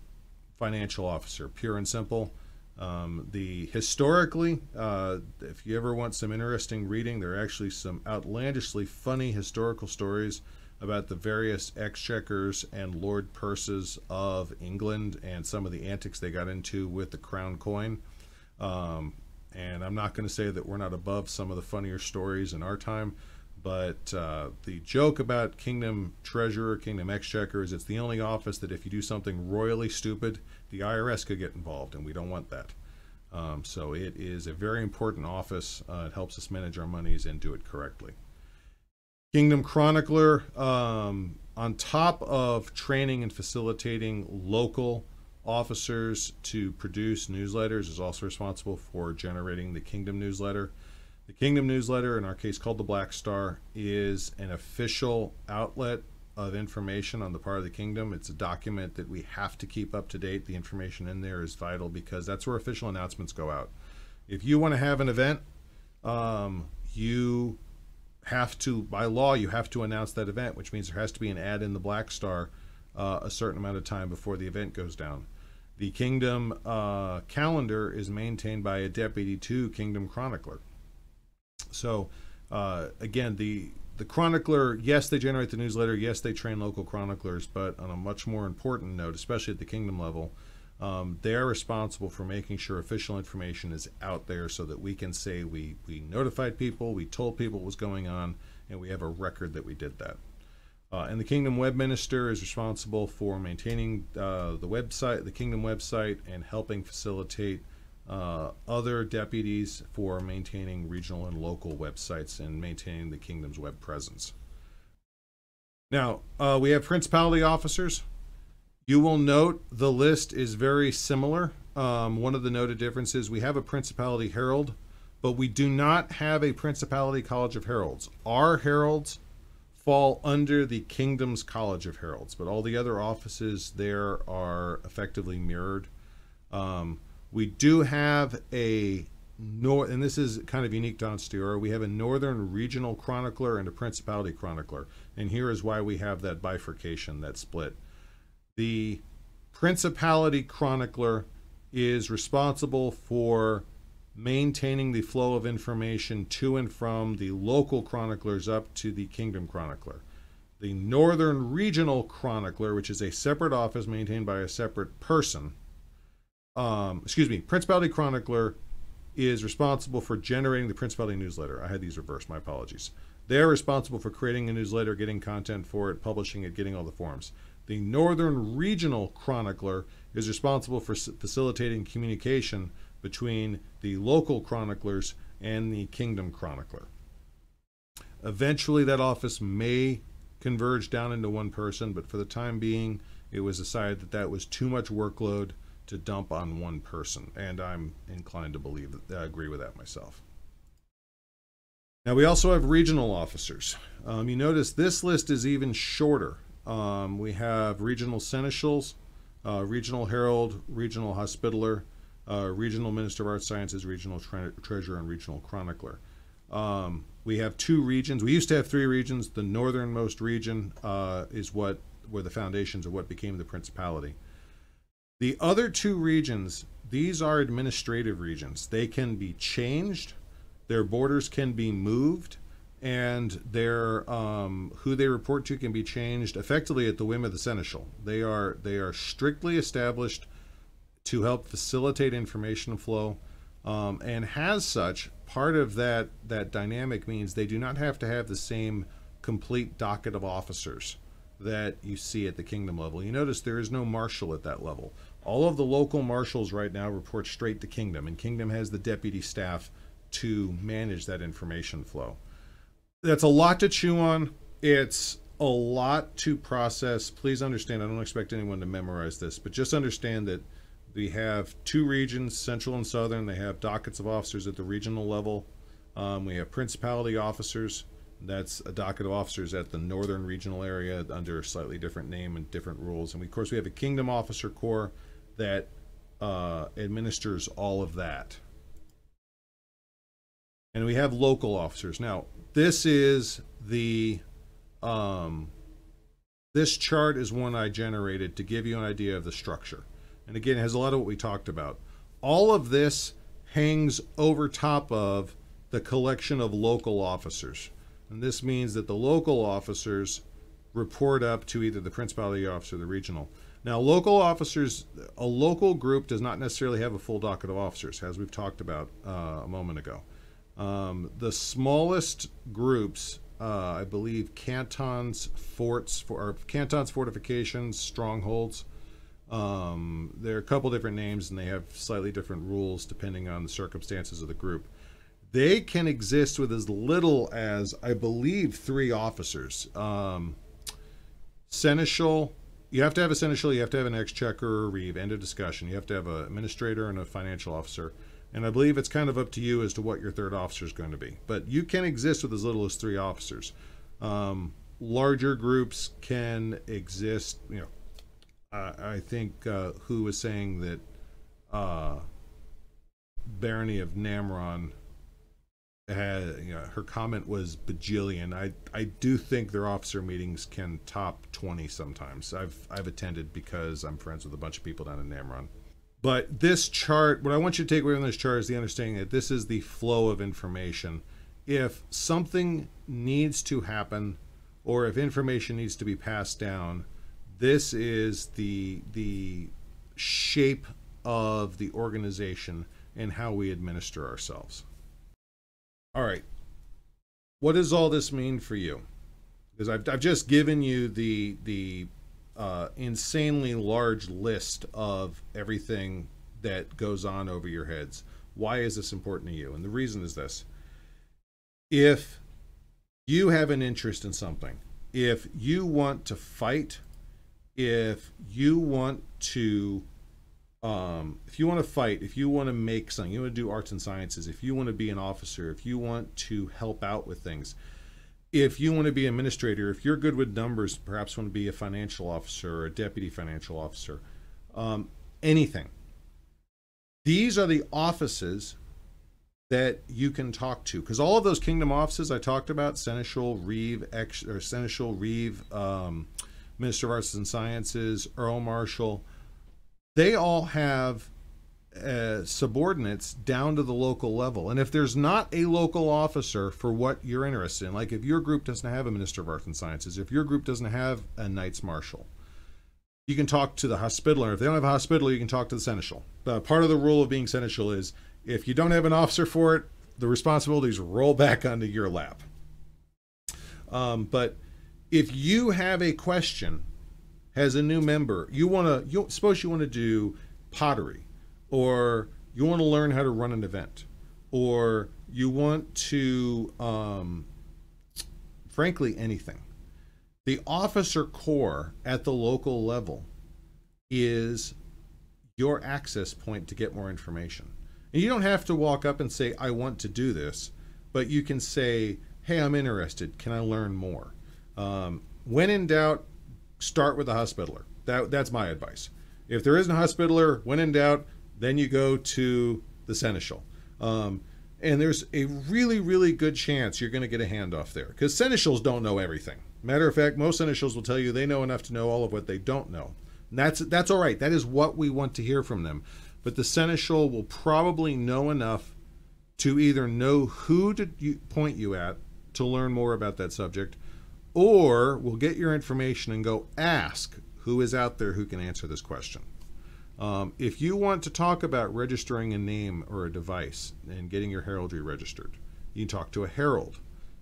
financial officer, pure and simple. Um, the historically, uh, if you ever want some interesting reading, there are actually some outlandishly funny historical stories about the various exchequers and lord purses of England and some of the antics they got into with the crown coin. Um, and I'm not going to say that we're not above some of the funnier stories in our time, but uh, the joke about Kingdom Treasurer, Kingdom Exchequer is it's the only office that if you do something royally stupid, the IRS could get involved, and we don't want that. Um, so it is a very important office. Uh, it helps us manage our monies and do it correctly. Kingdom Chronicler, um, on top of training and facilitating local officers to produce newsletters, is also responsible for generating the Kingdom newsletter. The Kingdom newsletter, in our case called the Black Star, is an official outlet of information on the part of the kingdom. It's a document that we have to keep up to date. The information in there is vital because that's where official announcements go out. If you want to have an event, um, you have to, by law, you have to announce that event, which means there has to be an ad in the Black Star uh, a certain amount of time before the event goes down. The Kingdom uh, calendar is maintained by a deputy to Kingdom Chronicler. So, uh, again, the the chronicler, yes, they generate the newsletter, yes, they train local chroniclers, but on a much more important note, especially at the kingdom level, um, they're responsible for making sure official information is out there so that we can say we, we notified people, we told people what was going on, and we have a record that we did that. Uh, and the Kingdom Web Minister is responsible for maintaining uh, the website, the Kingdom website, and helping facilitate uh, other deputies for maintaining regional and local websites and maintaining the Kingdom's web presence. Now, uh, we have principality officers. You will note the list is very similar. Um, one of the noted differences, we have a Principality Herald, but we do not have a Principality College of Heralds. Our heralds fall under the Kingdom's College of Heralds, but all the other offices there are effectively mirrored. Um, we do have a and this is kind of unique to. We have a Northern Regional Chronicler and a Principality Chronicler, and here is why we have that bifurcation, that split. The Principality Chronicler is responsible for maintaining the flow of information to and from the local chroniclers up to the Kingdom Chronicler. The Northern Regional Chronicler, which is a separate office maintained by a separate person, um, excuse me, Principality Chronicler is responsible for generating the Principality newsletter. I had these reversed, my apologies. They're responsible for creating a newsletter, getting content for it, publishing it, getting all the forms. The Northern Regional Chronicler is responsible for facilitating communication between the local chroniclers and the Kingdom Chronicler. Eventually, that office may converge down into one person, but for the time being, it was decided that that was too much workload to dump on one person, and I'm inclined to believe that I agree with that myself. Now, we also have regional officers. Um, you notice this list is even shorter um, we have regional seneschals, uh, regional herald, regional hospitaller, uh, regional minister of arts sciences, regional tre- treasurer, and regional chronicler. Um, we have two regions. We used to have three regions. The northernmost region uh, is what were the foundations of what became the principality. The other two regions, these are administrative regions. They can be changed, their borders can be moved, and their um, who they report to can be changed effectively at the whim of the seneschal. They are they are strictly established to help facilitate information flow, um, and as such, part of that that dynamic means they do not have to have the same complete docket of officers that you see at the kingdom level. You notice there is no marshal at that level. All of the local marshals right now report straight to kingdom, and kingdom has the deputy staff to manage that information flow that's a lot to chew on. It's a lot to process. Please understand, I don't expect anyone to memorize this, but just understand that we have two regions, central and southern. They have dockets of officers at the regional level. Um, we have principality officers. That's a docket of officers at the northern regional area under a slightly different name and different rules. And we, of course, we have a kingdom officer corps that uh, administers all of that. And we have local officers. Now, this is the um, this chart is one I generated to give you an idea of the structure. And again, it has a lot of what we talked about. All of this hangs over top of the collection of local officers. And this means that the local officers report up to either the principality officer or the regional. Now, local officers, a local group does not necessarily have a full docket of officers, as we've talked about uh, a moment ago. Um, the smallest groups, uh, I believe, cantons, forts, for, or cantons, fortifications, strongholds. Um, there are a couple different names, and they have slightly different rules depending on the circumstances of the group. They can exist with as little as, I believe, three officers. Um, seneschal, you have to have a seneschal, you have to have an exchequer or reeve, end of discussion. You have to have an administrator and a financial officer. And I believe it's kind of up to you as to what your third officer is going to be. But you can exist with as little as three officers. Um, larger groups can exist. You know, I think uh, who was saying that uh, Barony of Namron had you know, her comment was bajillion. I I do think their officer meetings can top twenty sometimes. I've I've attended because I'm friends with a bunch of people down in Namron. But this chart, what I want you to take away from this chart is the understanding that this is the flow of information. If something needs to happen, or if information needs to be passed down, this is the the shape of the organization and how we administer ourselves. All right. What does all this mean for you? Because I've, I've just given you the the uh, insanely large list of everything that goes on over your heads. Why is this important to you? And the reason is this if you have an interest in something, if you want to fight, if you want to um, if you want to fight, if you want to make something, you want to do arts and sciences, if you want to be an officer, if you want to help out with things, if you want to be an administrator, if you're good with numbers, perhaps want to be a financial officer or a deputy financial officer, um, anything. These are the offices that you can talk to because all of those kingdom offices I talked about, seneschal, reeve, ex, or seneschal, reeve, um, minister of arts and sciences, earl marshal, they all have uh, subordinates down to the local level. And if there's not a local officer for what you're interested in, like if your group doesn't have a Minister of Arts and Sciences, if your group doesn't have a Knights Marshal, you can talk to the hospitaller. If they don't have a hospitaller, you can talk to the seneschal. Part of the rule of being seneschal is if you don't have an officer for it, the responsibilities roll back onto your lap. Um, but if you have a question as a new member, you want to, you suppose you want to do pottery or you want to learn how to run an event, or you want to, um, frankly, anything. The officer corps at the local level is your access point to get more information. And you don't have to walk up and say, I want to do this, but you can say, Hey, I'm interested. Can I learn more? Um, when in doubt, start with a hospitaller. That, that's my advice. If there isn't a hospitaller, when in doubt, then you go to the seneschal. Um, And there's a really, really good chance you're going to get a handoff there because seneschals don't know everything. Matter of fact, most seneschals will tell you they know enough to know all of what they don't know. And that's that's all right. That is what we want to hear from them. But the seneschal will probably know enough to either know who to point you at to learn more about that subject, or we'll get your information and go ask who is out there who can answer this question. Um, if you want to talk about registering a name or a device and getting your heraldry registered, you can talk to a herald.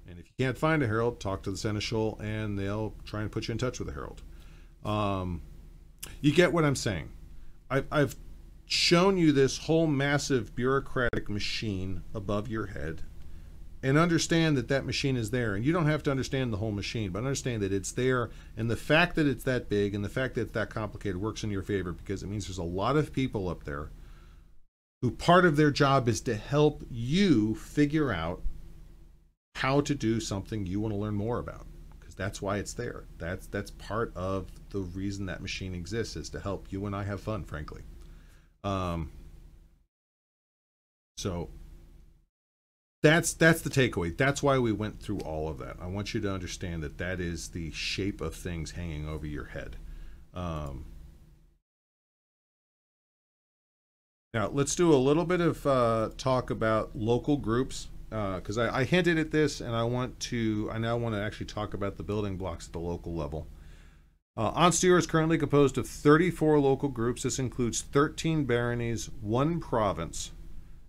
And if you can't find a herald, talk to the seneschal and they'll try and put you in touch with a herald. Um, you get what I'm saying. I've, I've shown you this whole massive bureaucratic machine above your head and understand that that machine is there. And you don't have to understand the whole machine, but understand that it's there. And the fact that it's that big and the fact that it's that complicated works in your favor because it means there's a lot of people up there who part of their job is to help you figure out how to do something you want to learn more about because that's why it's there. That's that's part of the reason that machine exists is to help you and I have fun, frankly. Um, so that's that's the takeaway. That's why we went through all of that. I want you to understand that that is the shape of things hanging over your head. Um, now let's do a little bit of uh, talk about local groups because uh, I, I, hinted at this and I want to. I now want to actually talk about the building blocks at the local level. Uh, is currently composed of 34 local groups. This includes 13 baronies, one province,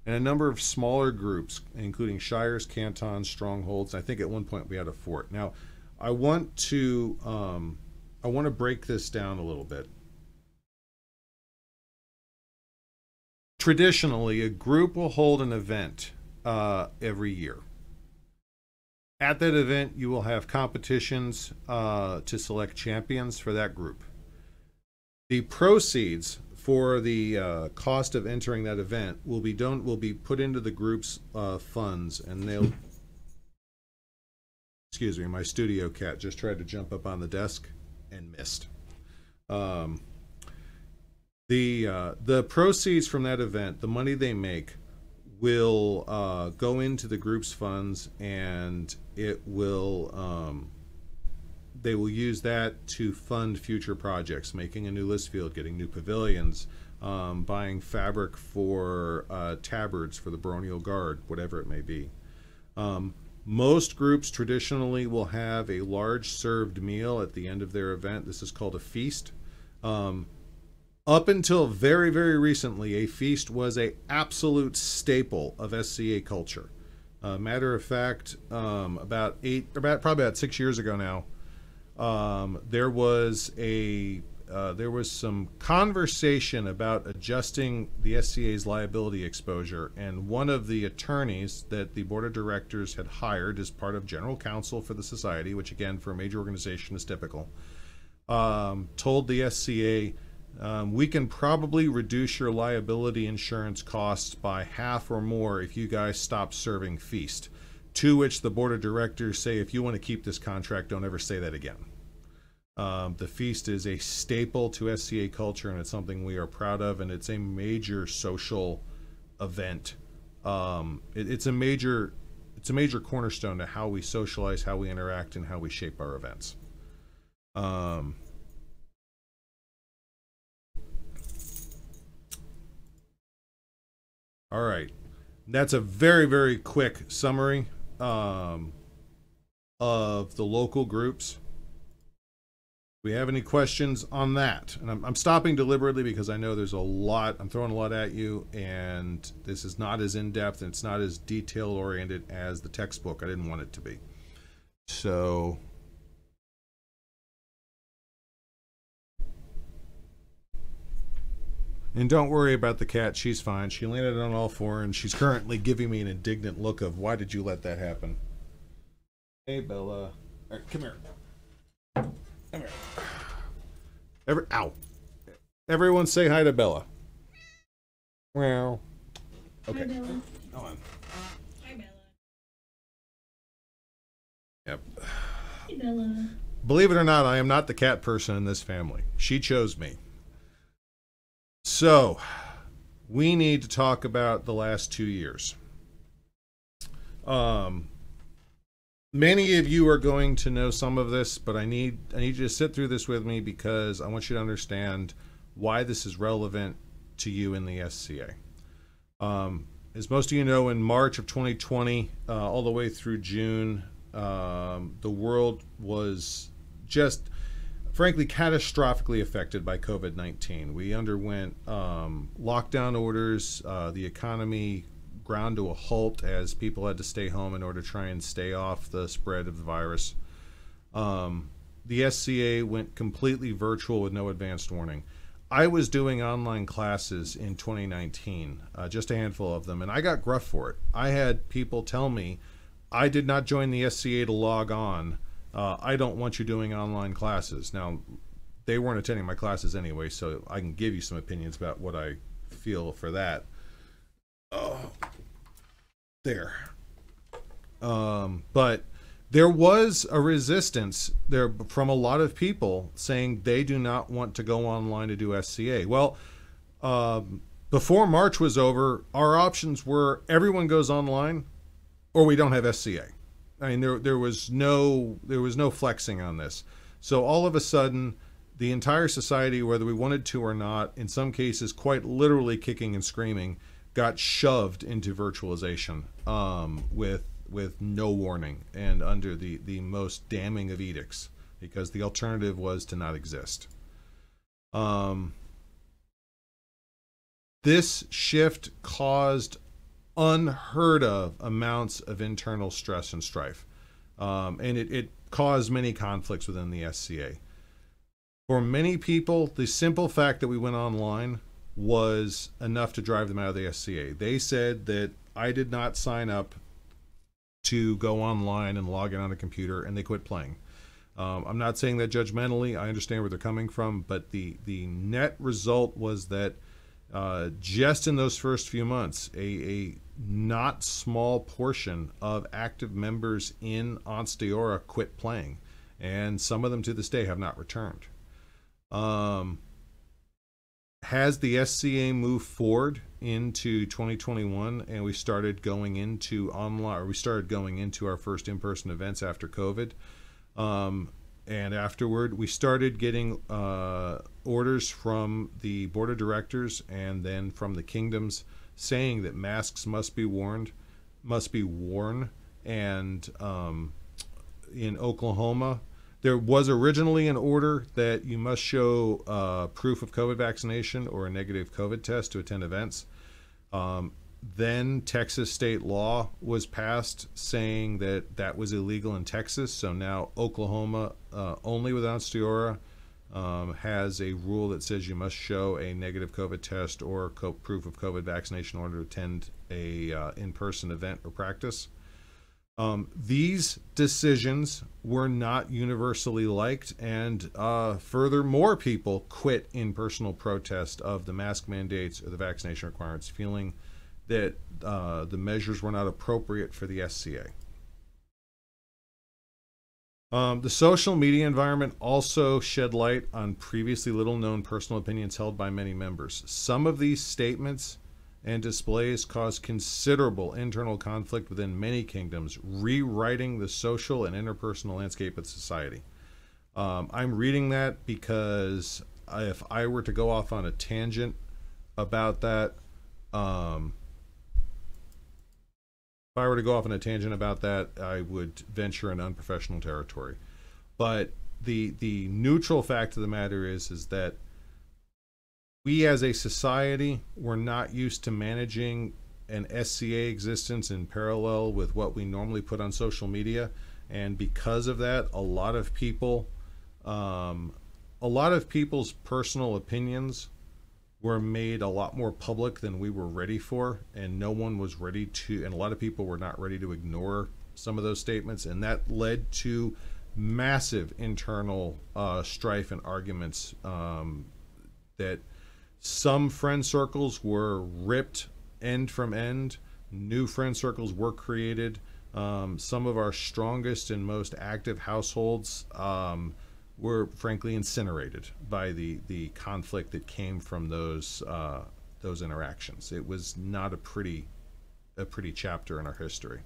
and a number of smaller groups, including shires, cantons, strongholds. I think at one point we had a fort. Now, I want to um, I want to break this down a little bit. Traditionally, a group will hold an event uh, every year. At that event, you will have competitions uh, to select champions for that group. The proceeds for the uh, cost of entering that event will be done will be put into the group's uh, funds, and they'll. excuse me, my studio cat just tried to jump up on the desk and missed. Um, the uh, the proceeds from that event, the money they make, will uh, go into the group's funds, and it will. Um, they will use that to fund future projects, making a new list field, getting new pavilions, um, buying fabric for uh, tabards for the baronial guard, whatever it may be. Um, most groups traditionally will have a large served meal at the end of their event. This is called a feast. Um, up until very, very recently, a feast was a absolute staple of SCA culture. Uh, matter of fact, um, about eight, about probably about six years ago now, um, there was a uh, there was some conversation about adjusting the SCA's liability exposure, and one of the attorneys that the board of directors had hired as part of general counsel for the society, which again for a major organization is typical, um, told the SCA. Um, we can probably reduce your liability insurance costs by half or more if you guys stop serving feast. To which the board of directors say, if you want to keep this contract, don't ever say that again. Um, the feast is a staple to SCA culture, and it's something we are proud of, and it's a major social event. Um, it, it's a major, it's a major cornerstone to how we socialize, how we interact, and how we shape our events. Um, all right, that's a very very quick summary um, of the local groups we have any questions on that? And I'm, I'm, stopping deliberately because I know there's a lot, I'm throwing a lot at you, and this is not as in depth and it's not as detail oriented as the textbook. I didn't want it to be. So. And don't worry about the cat. She's fine. She landed on all four and she's currently giving me an indignant look of, why did you let that happen? Hey, Bella. Right, come here. Every ow. Everyone say hi to Bella. Well. Okay. Hi, Bella. Hold on. Hi, Bella. Yep. Hey, Bella. Believe it or not, I am not the cat person in this family. She chose me. So, we need to talk about the last two years. Um, many of you are going to know some of this, but I need I need you to sit through this with me because I want you to understand why this is relevant to you in the SCA. Um, as most of you know, in March of 2020, uh, all the way through June, um, the world was just, frankly, catastrophically affected by COVID 19. We underwent um, lockdown orders, uh, the economy ground to a halt as people had to stay home in order to try and stay off the spread of the virus. Um, the SCA went completely virtual with no advanced warning. I was doing online classes in 2019, uh, just a handful of them, and I got gruff for it. I had people tell me, I did not join the SCA to log on. Uh, I don't want you doing online classes. Now, they weren't attending my classes anyway, so I can give you some opinions about what I feel for that. Oh, there. Um, but there was a resistance there from a lot of people saying they do not want to go online to do SCA. Well, um, before March was over, our options were everyone goes online, or we don't have SCA. I mean, there there was no there was no flexing on this. So all of a sudden, the entire society, whether we wanted to or not, in some cases, quite literally kicking and screaming, got shoved into virtualization um, with with no warning and under the, the most damning of edicts because the alternative was to not exist. Um, this shift caused unheard of amounts of internal stress and strife. Um, and it, it caused many conflicts within the SCA. For many people, the simple fact that we went online was enough to drive them out of the SCA. They said that I did not sign up to go online and log in on a computer, and they quit playing. Um, I'm not saying that judgmentally. I understand where they're coming from, but the the net result was that uh, just in those first few months, a, a not small portion of active members in Ansteorra quit playing, and some of them to this day have not returned. Um, has the SCA moved forward into 2021 and we started going into online or we started going into our first in-person events after COVID. Um, and afterward, we started getting uh, orders from the board of directors and then from the kingdoms saying that masks must be worn, must be worn. And um, in Oklahoma, there was originally an order that you must show uh, proof of COVID vaccination or a negative COVID test to attend events. Um, then Texas state law was passed saying that that was illegal in Texas. So now Oklahoma, uh, only with Ansteorra, um, has a rule that says you must show a negative COVID test or co- proof of COVID vaccination in order to attend a uh, in-person event or practice. Um, these decisions were not universally liked, and uh, furthermore, people quit in personal protest of the mask mandates or the vaccination requirements, feeling that uh, the measures were not appropriate for the SCA. Um, the social media environment also shed light on previously little known personal opinions held by many members. Some of these statements and displays cause considerable internal conflict within many kingdoms, rewriting the social and interpersonal landscape of society. Um, I'm reading that because if I were to go off on a tangent about that, um, if I were to go off on a tangent about that, I would venture in unprofessional territory. But the the neutral fact of the matter is is that we as a society were not used to managing an SCA existence in parallel with what we normally put on social media. And because of that, a lot of people, um, a lot of people's personal opinions were made a lot more public than we were ready for. And no one was ready to, and a lot of people were not ready to ignore some of those statements. And that led to massive internal uh, strife and arguments um, that some friend circles were ripped end from end. New friend circles were created. Um, some of our strongest and most active households um, were frankly incinerated by the, the conflict that came from those uh, those interactions. It was not a pretty a pretty chapter in our history.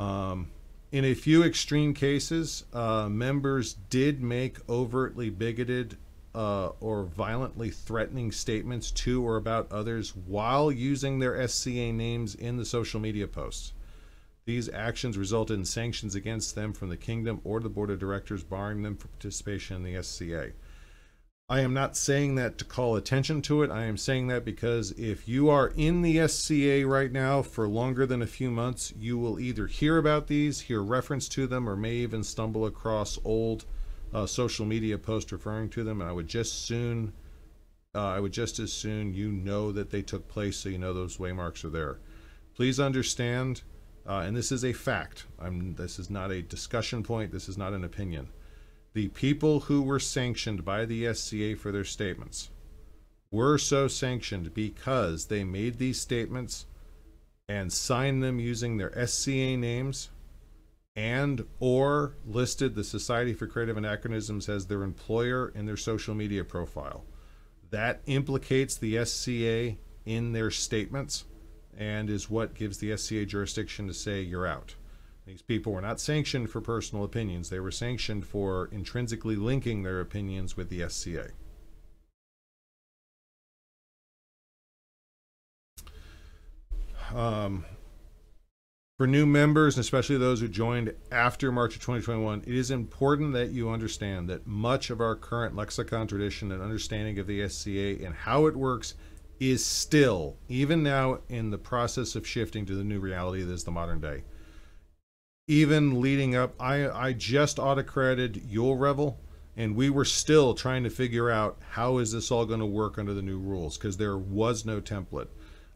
Um, in a few extreme cases, uh, members did make overtly bigoted uh, or violently threatening statements to or about others while using their SCA names in the social media posts. These actions resulted in sanctions against them from the kingdom or the board of directors, barring them from participation in the SCA. I am not saying that to call attention to it. I am saying that because if you are in the SCA right now for longer than a few months, you will either hear about these, hear reference to them, or may even stumble across old uh, social media post referring to them. And I would just soon, uh, I would just as soon you know that they took place, so you know those waymarks are there. Please understand, uh, and this is a fact. I'm. This is not a discussion point. This is not an opinion the people who were sanctioned by the SCA for their statements were so sanctioned because they made these statements and signed them using their SCA names and or listed the Society for Creative Anachronisms as their employer in their social media profile. That implicates the SCA in their statements and is what gives the SCA jurisdiction to say you're out. These people were not sanctioned for personal opinions. They were sanctioned for intrinsically linking their opinions with the SCA. Um, for new members, and especially those who joined after March of 2021, it is important that you understand that much of our current lexicon tradition and understanding of the SCA and how it works is still, even now, in the process of shifting to the new reality that is the modern day even leading up, I I just autocrated Yule Revel, and we were still trying to figure out how is this all going to work under the new rules because there was no template.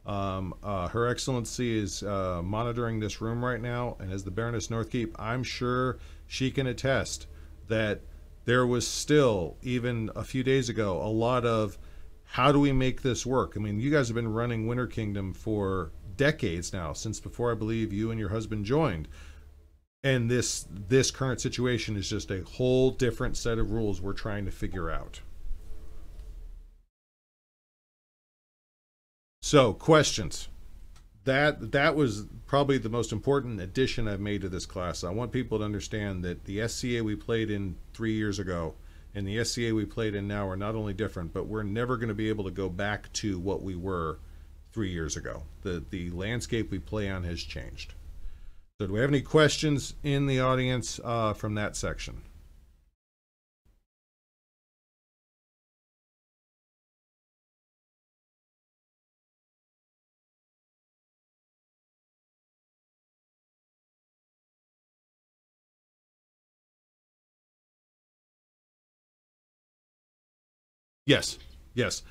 Um, uh, Her Excellency is uh, monitoring this room right now, and as the Baroness Northkeep, I'm sure she can attest that there was still, even a few days ago, a lot of how do we make this work? I mean, you guys have been running Winter Kingdom for decades now, since before I believe you and your husband joined and this this current situation is just a whole different set of rules we're trying to figure out so questions that that was probably the most important addition I've made to this class. I want people to understand that the SCA we played in three years ago and the SCA we played in now are not only different, but we're never going to be able to go back to what we were three years ago. The the landscape we play on has changed. So, do we have any questions in the audience uh, from that section? Yes, yes.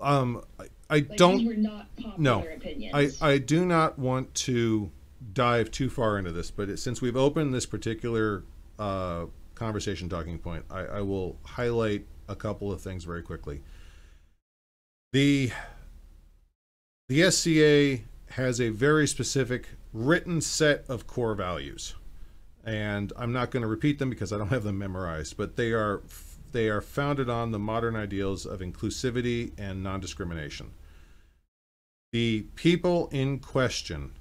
Um, I, I Like, don't. these were not popular No, opinions. I, I do not want to dive too far into this, but it, since we've opened this particular uh, conversation talking point, I, I will highlight a couple of things very quickly. The the SCA has a very specific written set of core values, and I'm not going to repeat them because I don't have them memorized, but they are they are founded on the modern ideals of inclusivity and non-discrimination. The people in question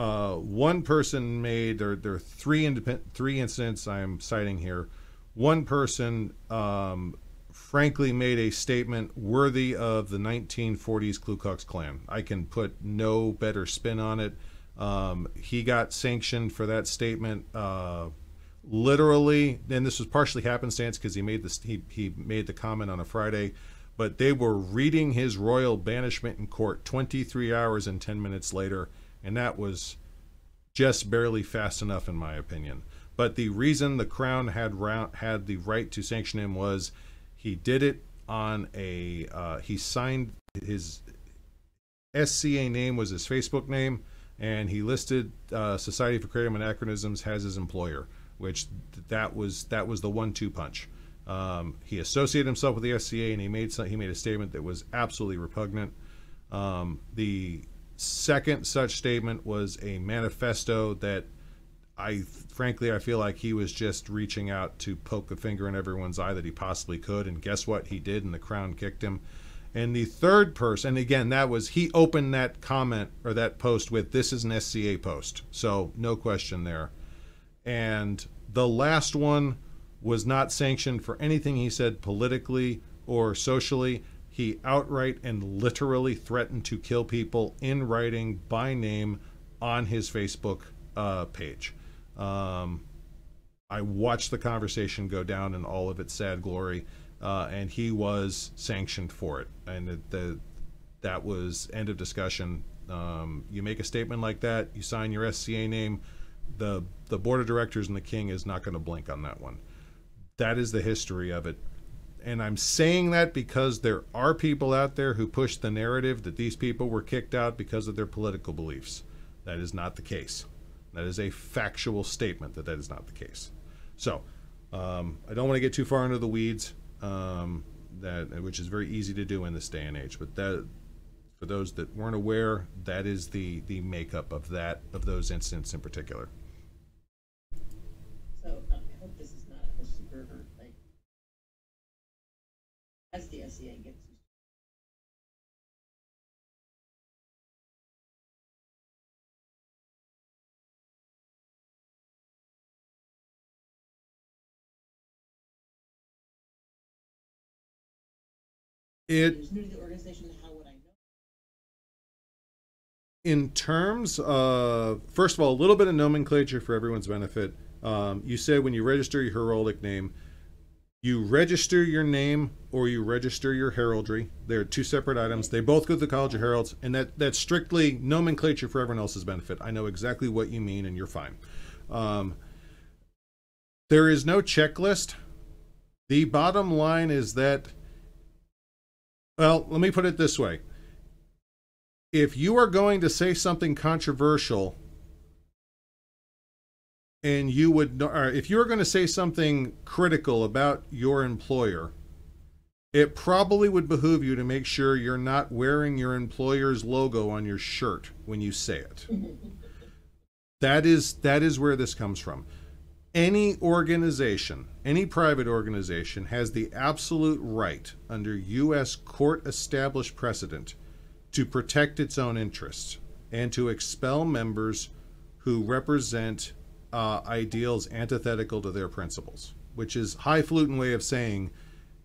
uh, one person made there there are three independent three incidents I'm citing here. One person, um, frankly, made a statement worthy of the 1940s Ku Klux Klan. I can put no better spin on it. Um, he got sanctioned for that statement. Uh, literally, and this was partially happenstance because he made this he he made the comment on a Friday, but they were reading his royal banishment in court 23 hours and 10 minutes later and that was just barely fast enough in my opinion. But the reason the crown had round, had the right to sanction him was he did it on a uh, he signed his SCA name was his Facebook name, and he listed uh, Society for Creative Anachronisms as his employer, which that was that was the one-two punch. Um, he associated himself with the SCA, and he made some, he made a statement that was absolutely repugnant. Um, the second such statement was a manifesto that I frankly I feel like he was just reaching out to poke a finger in everyone's eye that he possibly could and guess what he did and the crown kicked him And the third person, again, that was he opened that comment or that post with this is an SCA post. So no question there. And the last one was not sanctioned for anything he said politically or socially. He outright and literally threatened to kill people in writing by name on his Facebook uh, page. Um, I watched the conversation go down in all of its sad glory, uh, and he was sanctioned for it. And the, that was end of discussion. Um, you make a statement like that, you sign your SCA name. The the board of directors and the king is not going to blink on that one. That is the history of it. And I'm saying that because there are people out there who push the narrative that these people were kicked out because of their political beliefs. That is not the case. That is a factual statement that that is not the case. So um, I don't want to get too far into the weeds, um, that which is very easy to do in this day and age. But that, for those that weren't aware, that is the the makeup of that of those incidents in particular. How would I know? in terms of first of all, a little bit of nomenclature for everyone's benefit. Um, you said when you register your heraldic name, you register your name or you register your heraldry. They're two separate items. They both go to the College of Heralds, and that that's strictly nomenclature for everyone else's benefit. I know exactly what you mean, and you're fine. Um, there is no checklist. The bottom line is that. Well, let me put it this way if you are going to say something controversial and you would if you're going to say something critical about your employer it probably would behoove you to make sure you're not wearing your employer's logo on your shirt when you say it. That is that is where this comes from. Any organization any private organization has the absolute right under US court established precedent to protect its own interests and to expel members who represent uh, ideals antithetical to their principles, which is highfalutin way of saying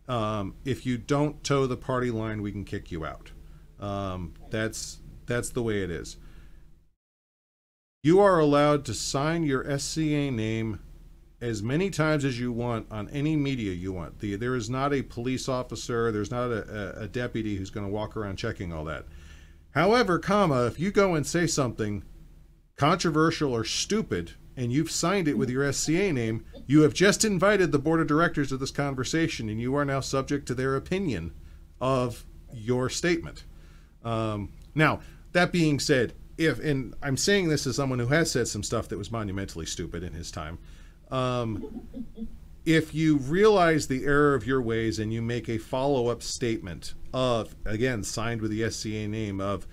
um, if you don't toe the party line, we can kick you out. Um, that's that's the way it is. You are allowed to sign your SCA name as many times as you want on any media you want. The, there is not a police officer, there's not a, a deputy who's going to walk around checking all that. However, comma, if you go and say something controversial or stupid and you've signed it with your SCA name, you have just invited the board of directors to this conversation and you are now subject to their opinion of your statement. Um, now, that being said, if, and I'm saying this as someone who has said some stuff that was monumentally stupid in his time, um, if you realize the error of your ways and you make a follow-up statement of again signed with the SCA name of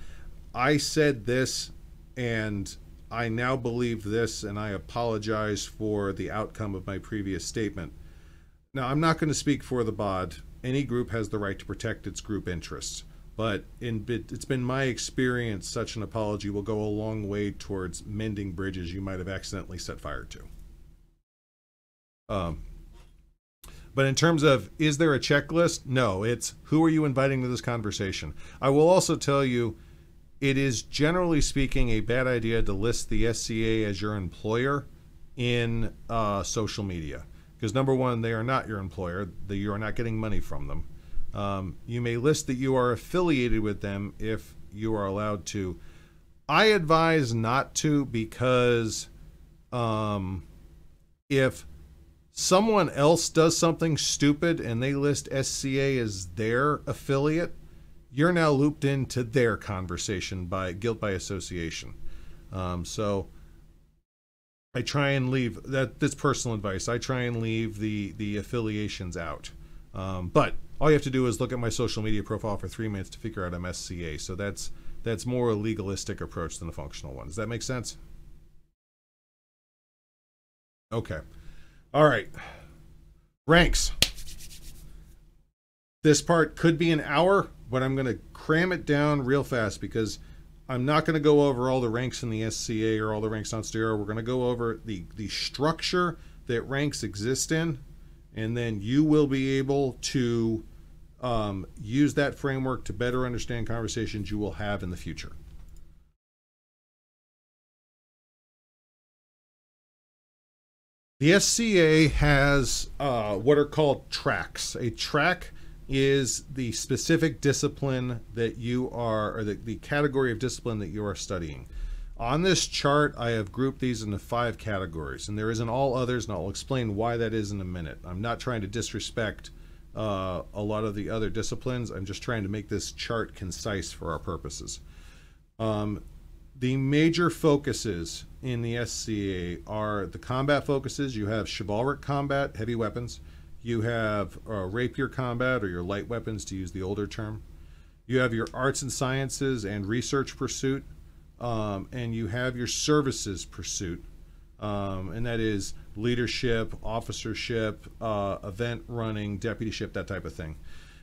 I said this and I now believe this and I apologize for the outcome of my previous statement. Now, I'm not going to speak for the BOD. Any group has the right to protect its group interests. But in, it's been my experience such an apology will go a long way towards mending bridges you might have accidentally set fire to. Um, but in terms of is there a checklist? No, it's who are you inviting to this conversation? I will also tell you it is generally speaking a bad idea to list the SCA as your employer in uh, social media. Because number one, they are not your employer, that you are not getting money from them. Um, you may list that you are affiliated with them if you are allowed to. I advise not to because um, if someone else does something stupid and they list SCA as their affiliate, you're now looped into their conversation by guilt by association. Um, so I try and leave that. That's personal advice. I try and leave the the affiliations out. Um, but all you have to do is look at my social media profile for three minutes to figure out I'm SCA. So that's that's more a legalistic approach than a functional one. Does that make sense? Okay. All right. Ranks. This part could be an hour, but I'm going to cram it down real fast because I'm not going to go over all the ranks in the SCA or all the ranks Ansteorra. We're going to go over the the structure that ranks exist in, and then you will be able to um, use that framework to better understand conversations you will have in the future. The SCA has uh, what are called tracks. A track is the specific discipline that you are, or the, the category of discipline that you are studying. On this chart, I have grouped these into five categories, and there is an all others, and I'll explain why that is in a minute. I'm not trying to disrespect uh, a lot of the other disciplines. I'm just trying to make this chart concise for our purposes. Um, the major focuses in the SCA are the combat focuses. You have chivalric combat, heavy weapons. You have uh, rapier combat, or your light weapons, to use the older term. You have your arts and sciences and research pursuit, um, and you have your services pursuit, um, and that is leadership, officership, uh, event running, deputyship, that type of thing.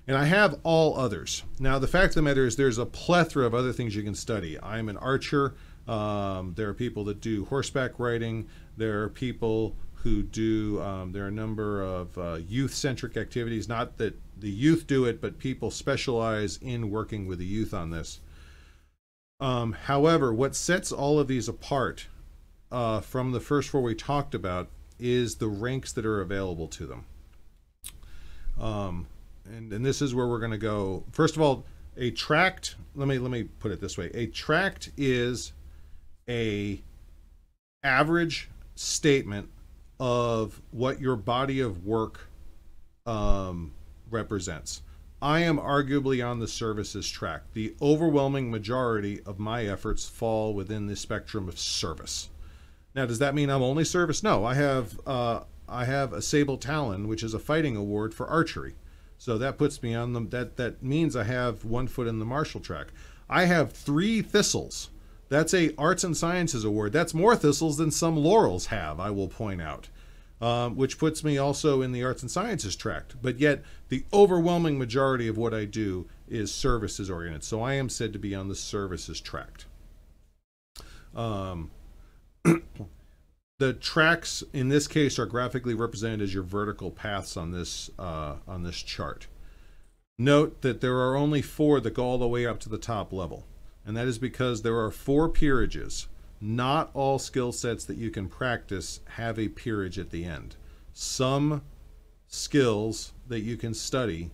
And I have all others. Now, the fact of the matter is, there's a plethora of other things you can study. I'm an archer. Um, there are people that do horseback riding. There are people who do, um, there are a number of uh, youth centric activities. Not that the youth do it, but people specialize in working with the youth on this. Um, however, what sets all of these apart uh, from the first four we talked about is the ranks that are available to them. Um, and, and this is where we're going to go. First of all, a tract. Let me let me put it this way: a tract is a average statement of what your body of work um, represents. I am arguably on the services track. The overwhelming majority of my efforts fall within the spectrum of service. Now, does that mean I'm only service? No, I have uh, I have a Sable Talon, which is a fighting award for archery. So that puts me on the that that means I have one foot in the martial track. I have three thistles. That's a arts and sciences award. That's more thistles than some laurels have. I will point out, um, which puts me also in the arts and sciences tract. But yet the overwhelming majority of what I do is services oriented. So I am said to be on the services tract. Um, the tracks in this case are graphically represented as your vertical paths on this uh, on this chart. Note that there are only four that go all the way up to the top level, and that is because there are four peerages. Not all skill sets that you can practice have a peerage at the end. Some skills that you can study,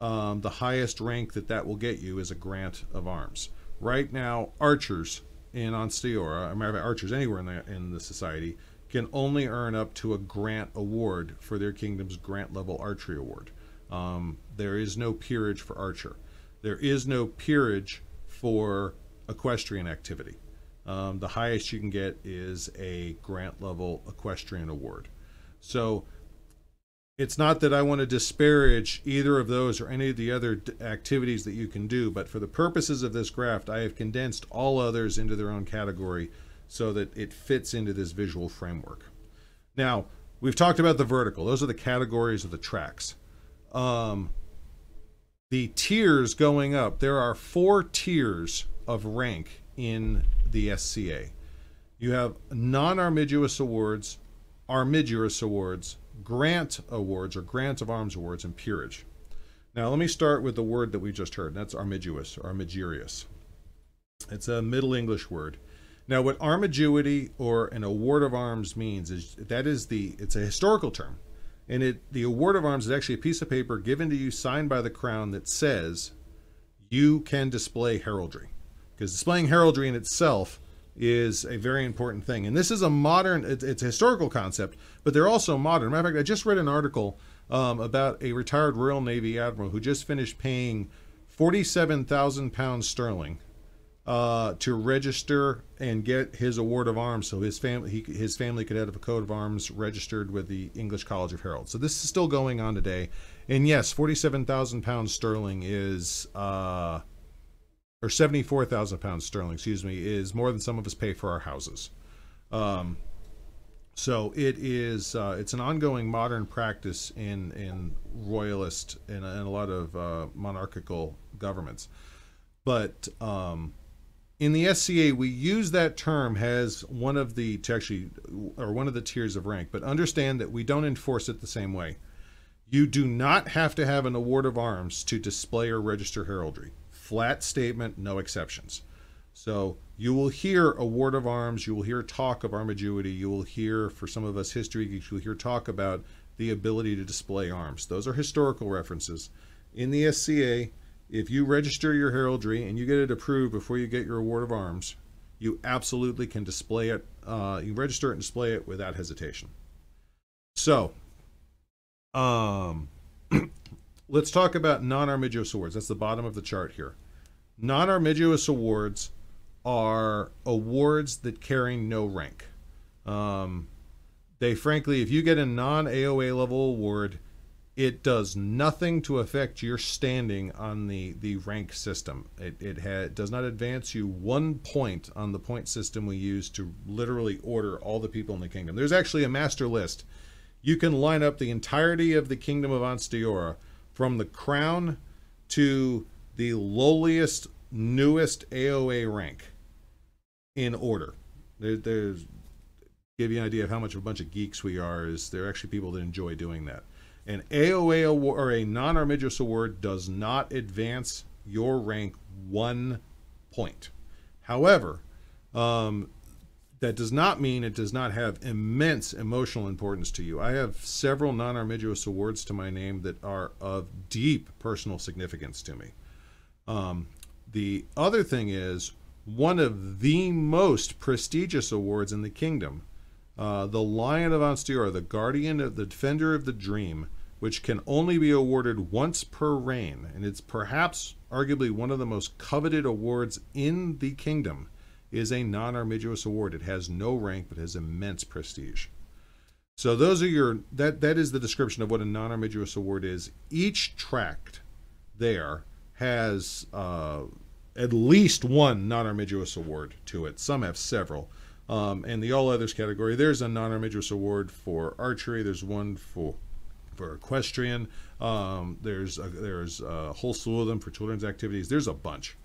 um, the highest rank that that will get you is a grant of arms. Right now, archers in Ansteorra, or matter of archers anywhere in the in the society, can only earn up to a grant award for their kingdom's grant level archery award. Um, there is no peerage for archer. There is no peerage for equestrian activity. Um, the highest you can get is a grant level equestrian award. So it's not that I want to disparage either of those or any of the other activities that you can do, but for the purposes of this graph, I have condensed all others into their own category so that it fits into this visual framework. Now, we've talked about the vertical. Those are the categories of the tracks. Um, the tiers going up, there are four tiers of rank in the SCA. You have non armigerous awards, armigerous awards, grant awards or grant of arms awards and peerage. Now, let me start with the word that we just heard. That's armigerous or armigerious. It's a Middle English word. Now, what armigerity or an award of arms means is that is the it's a historical term, and it the award of arms is actually a piece of paper given to you signed by the crown that says you can display heraldry, because displaying heraldry in itself is a very important thing. And this is a modern, it's, a historical concept, but they're also modern. Matter of fact, I just read an article um, about a retired Royal Navy admiral who just finished paying 47,000 pounds sterling uh, to register and get his award of arms, so his family he, his family could have a coat of arms registered with the English College of Heralds. So this is still going on today, and yes, forty-seven thousand pounds sterling is uh, or 74,000 pounds sterling, excuse me, is more than some of us pay for our houses. Um, So it is. Uh, it's an ongoing modern practice in in royalist and in a lot of uh, monarchical governments. But um, in the SCA, we use that term as one of the to actually or one of the tiers of rank. But understand that we don't enforce it the same way. You do not have to have an award of arms to display or register heraldry. Flat statement, no exceptions. So you will hear award of arms, you will hear talk of armaguity, you will hear, for some of us history geeks, you'll hear talk about the ability to display arms. Those are historical references. In the SCA, if you register your heraldry and you get it approved before you get your award of arms, you absolutely can display it. Uh, you register it and display it without hesitation. So, um, let's talk about non-armigerous awards. That's the bottom of the chart here. Non-armigerous awards are awards that carry no rank. Um, they frankly, if you get a non AOA level award, it does nothing to affect your standing on the, the rank system. It, it, ha- it does not advance you one point on the point system we use to literally order all the people in the kingdom. There's actually a master list. You can line up the entirety of the kingdom of Ansteorra from the crown to the lowliest, newest AOA rank in order. There, there's give you an idea of how much of a bunch of geeks we are. Is there are actually people that enjoy doing that? An AOA award or a non-armigerous award does not advance your rank one point. However, um, that does not mean it does not have immense emotional importance to you. I have several non-armigerous awards to my name that are of deep personal significance to me. Um, the other thing is one of the most prestigious awards in the kingdom. Uh, the Lion of Ansteorra, the Guardian of the Defender of the Dream, which can only be awarded once per reign, and it's perhaps arguably one of the most coveted awards in the kingdom, is a non-armigerous award. It has no rank but has immense prestige. So those are your that that is the description of what a non-armigerous award is. Each tract there has uh, at least one non-armigerous award to it. Some have several. Um, and the all others category, there's a non-armigerous award for archery. There's one for for equestrian. Um, there's a, there's a whole slew of them for children's activities. There's a bunch.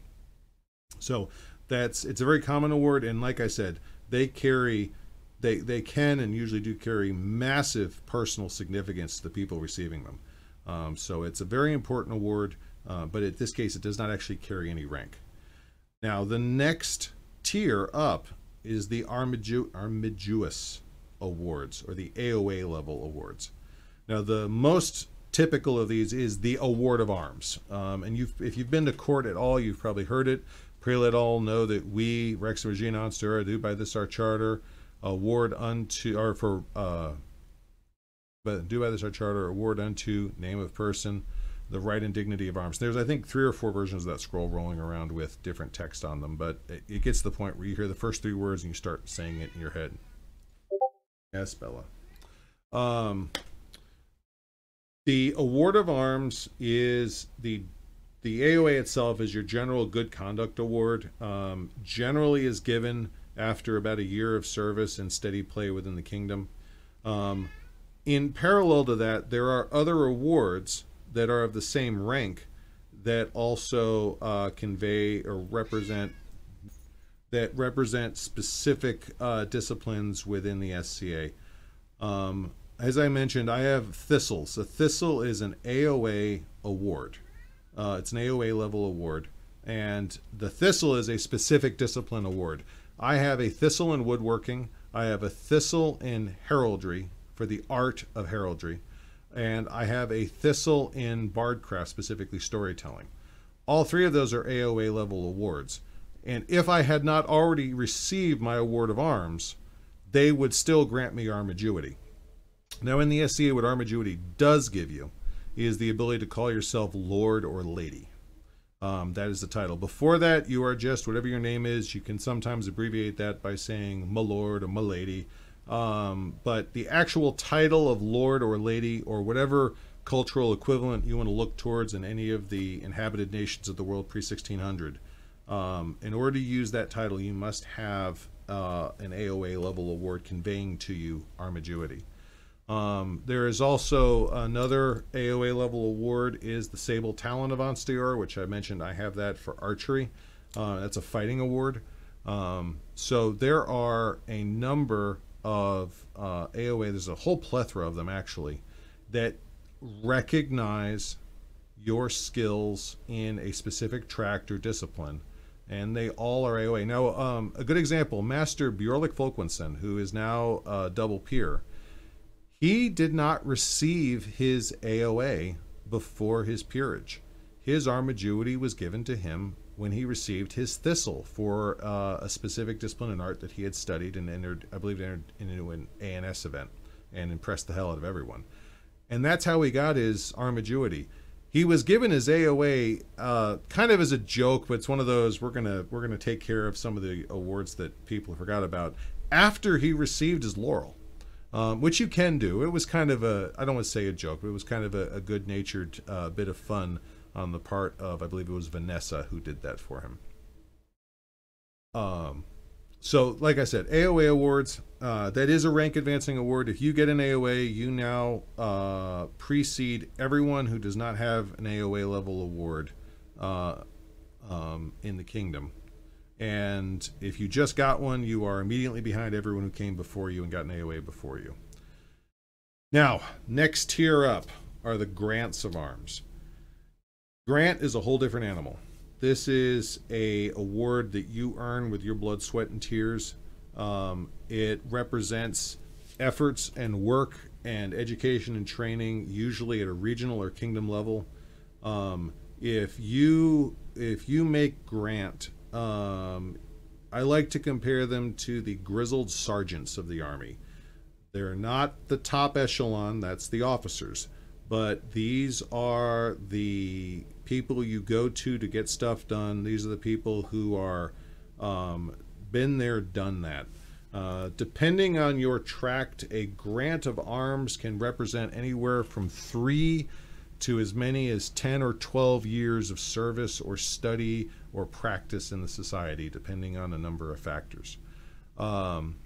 So that's it's a very common award, and like I said, they carry they they can and usually do carry massive personal significance to the people receiving them. Um, so it's a very important award. Uh, but in this case, it does not actually carry any rank. Now, the next tier up is the Armigu- Armiguous Awards, or the AOA level awards. Now, the most typical of these is the Award of Arms. Um, and you've, if you've been to court at all, you've probably heard it. Prelate all know that we, Rex and Regina Ansteorra, do by this our charter, award unto, or for, uh, but do by this our charter, award unto name of person, the right and dignity of arms. There's, I think, three or four versions of that scroll rolling around with different text on them, but it, it gets to the point where you hear the first three words and you start saying it in your head. Yes, Bella. Um, the award of arms is the the AOA itself is your general good conduct award. Um, generally, is given after about a year of service and steady play within the kingdom. Um, in parallel to that, there are other awards that are of the same rank that also uh, convey or represent that represent specific uh, disciplines within the SCA. Um, as I mentioned, I have thistles. A thistle is an AOA award. Uh, it's an AOA level award, and the thistle is a specific discipline award. I have a thistle in woodworking. I have a thistle in heraldry for the art of heraldry and I have a Thistle in Bardcraft, specifically storytelling. All three of those are AOA level awards. And if I had not already received my award of arms, they would still grant me armaguity. Now, in the SCA, what armaguity does give you is the ability to call yourself Lord or Lady. Um, that is the title. Before that, you are just whatever your name is. You can sometimes abbreviate that by saying my lord or my lady. Um, but the actual title of lord or lady or whatever cultural equivalent you want to look towards in any of the inhabited nations of the world pre 1600, Um, in order to use that title, you must have uh, an AOA level award conveying to you armigerity. Um, there is also another AOA level award is the Sable Talon of Ansteorra, which I mentioned. I have that for archery. Uh, that's a fighting award. Um, so there are a number of uh, AOA. There's a whole plethora of them actually that recognize your skills in a specific tract or discipline, and they all are AOA. Now, um, a good example: Master Bjorlik Folkwenson, who is now uh, double peer he did not receive his AOA before his peerage. His armigerity was given to him when he received his thistle for uh, a specific discipline in art that he had studied and entered, I believe, entered into an ANS event and impressed the hell out of everyone. And that's how he got his armigerity. He was given his AOA uh, kind of as a joke, but it's one of those we're gonna we're gonna take care of some of the awards that people forgot about after he received his laurel um, which you can do. It was kind of a, I don't want to say a joke, but it was kind of a, a good natured uh, bit of fun on the part of, I believe it was Vanessa who did that for him. Um, so, like I said, AOA awards, uh, that is a rank advancing award. If you get an AOA, you now uh, precede everyone who does not have an AOA level award uh, um, in the kingdom. And if you just got one, you are immediately behind everyone who came before you and got an AOA before you. Now, next tier up are the grants of arms. Grant is a whole different animal. This is a award that you earn with your blood, sweat, and tears. Um, it represents efforts and work and education and training, usually at a regional or kingdom level. Um, if you if you make grant um, I like to compare them to the grizzled sergeants of the Army. They're not the top echelon, that's the officers, but these are the people you go to to get stuff done. These are the people who are um, been there, done that. Uh, depending on your tract, a grant of arms can represent anywhere from three to as many as 10 or 12 years of service or study or practice in the society, depending on a number of factors. Um,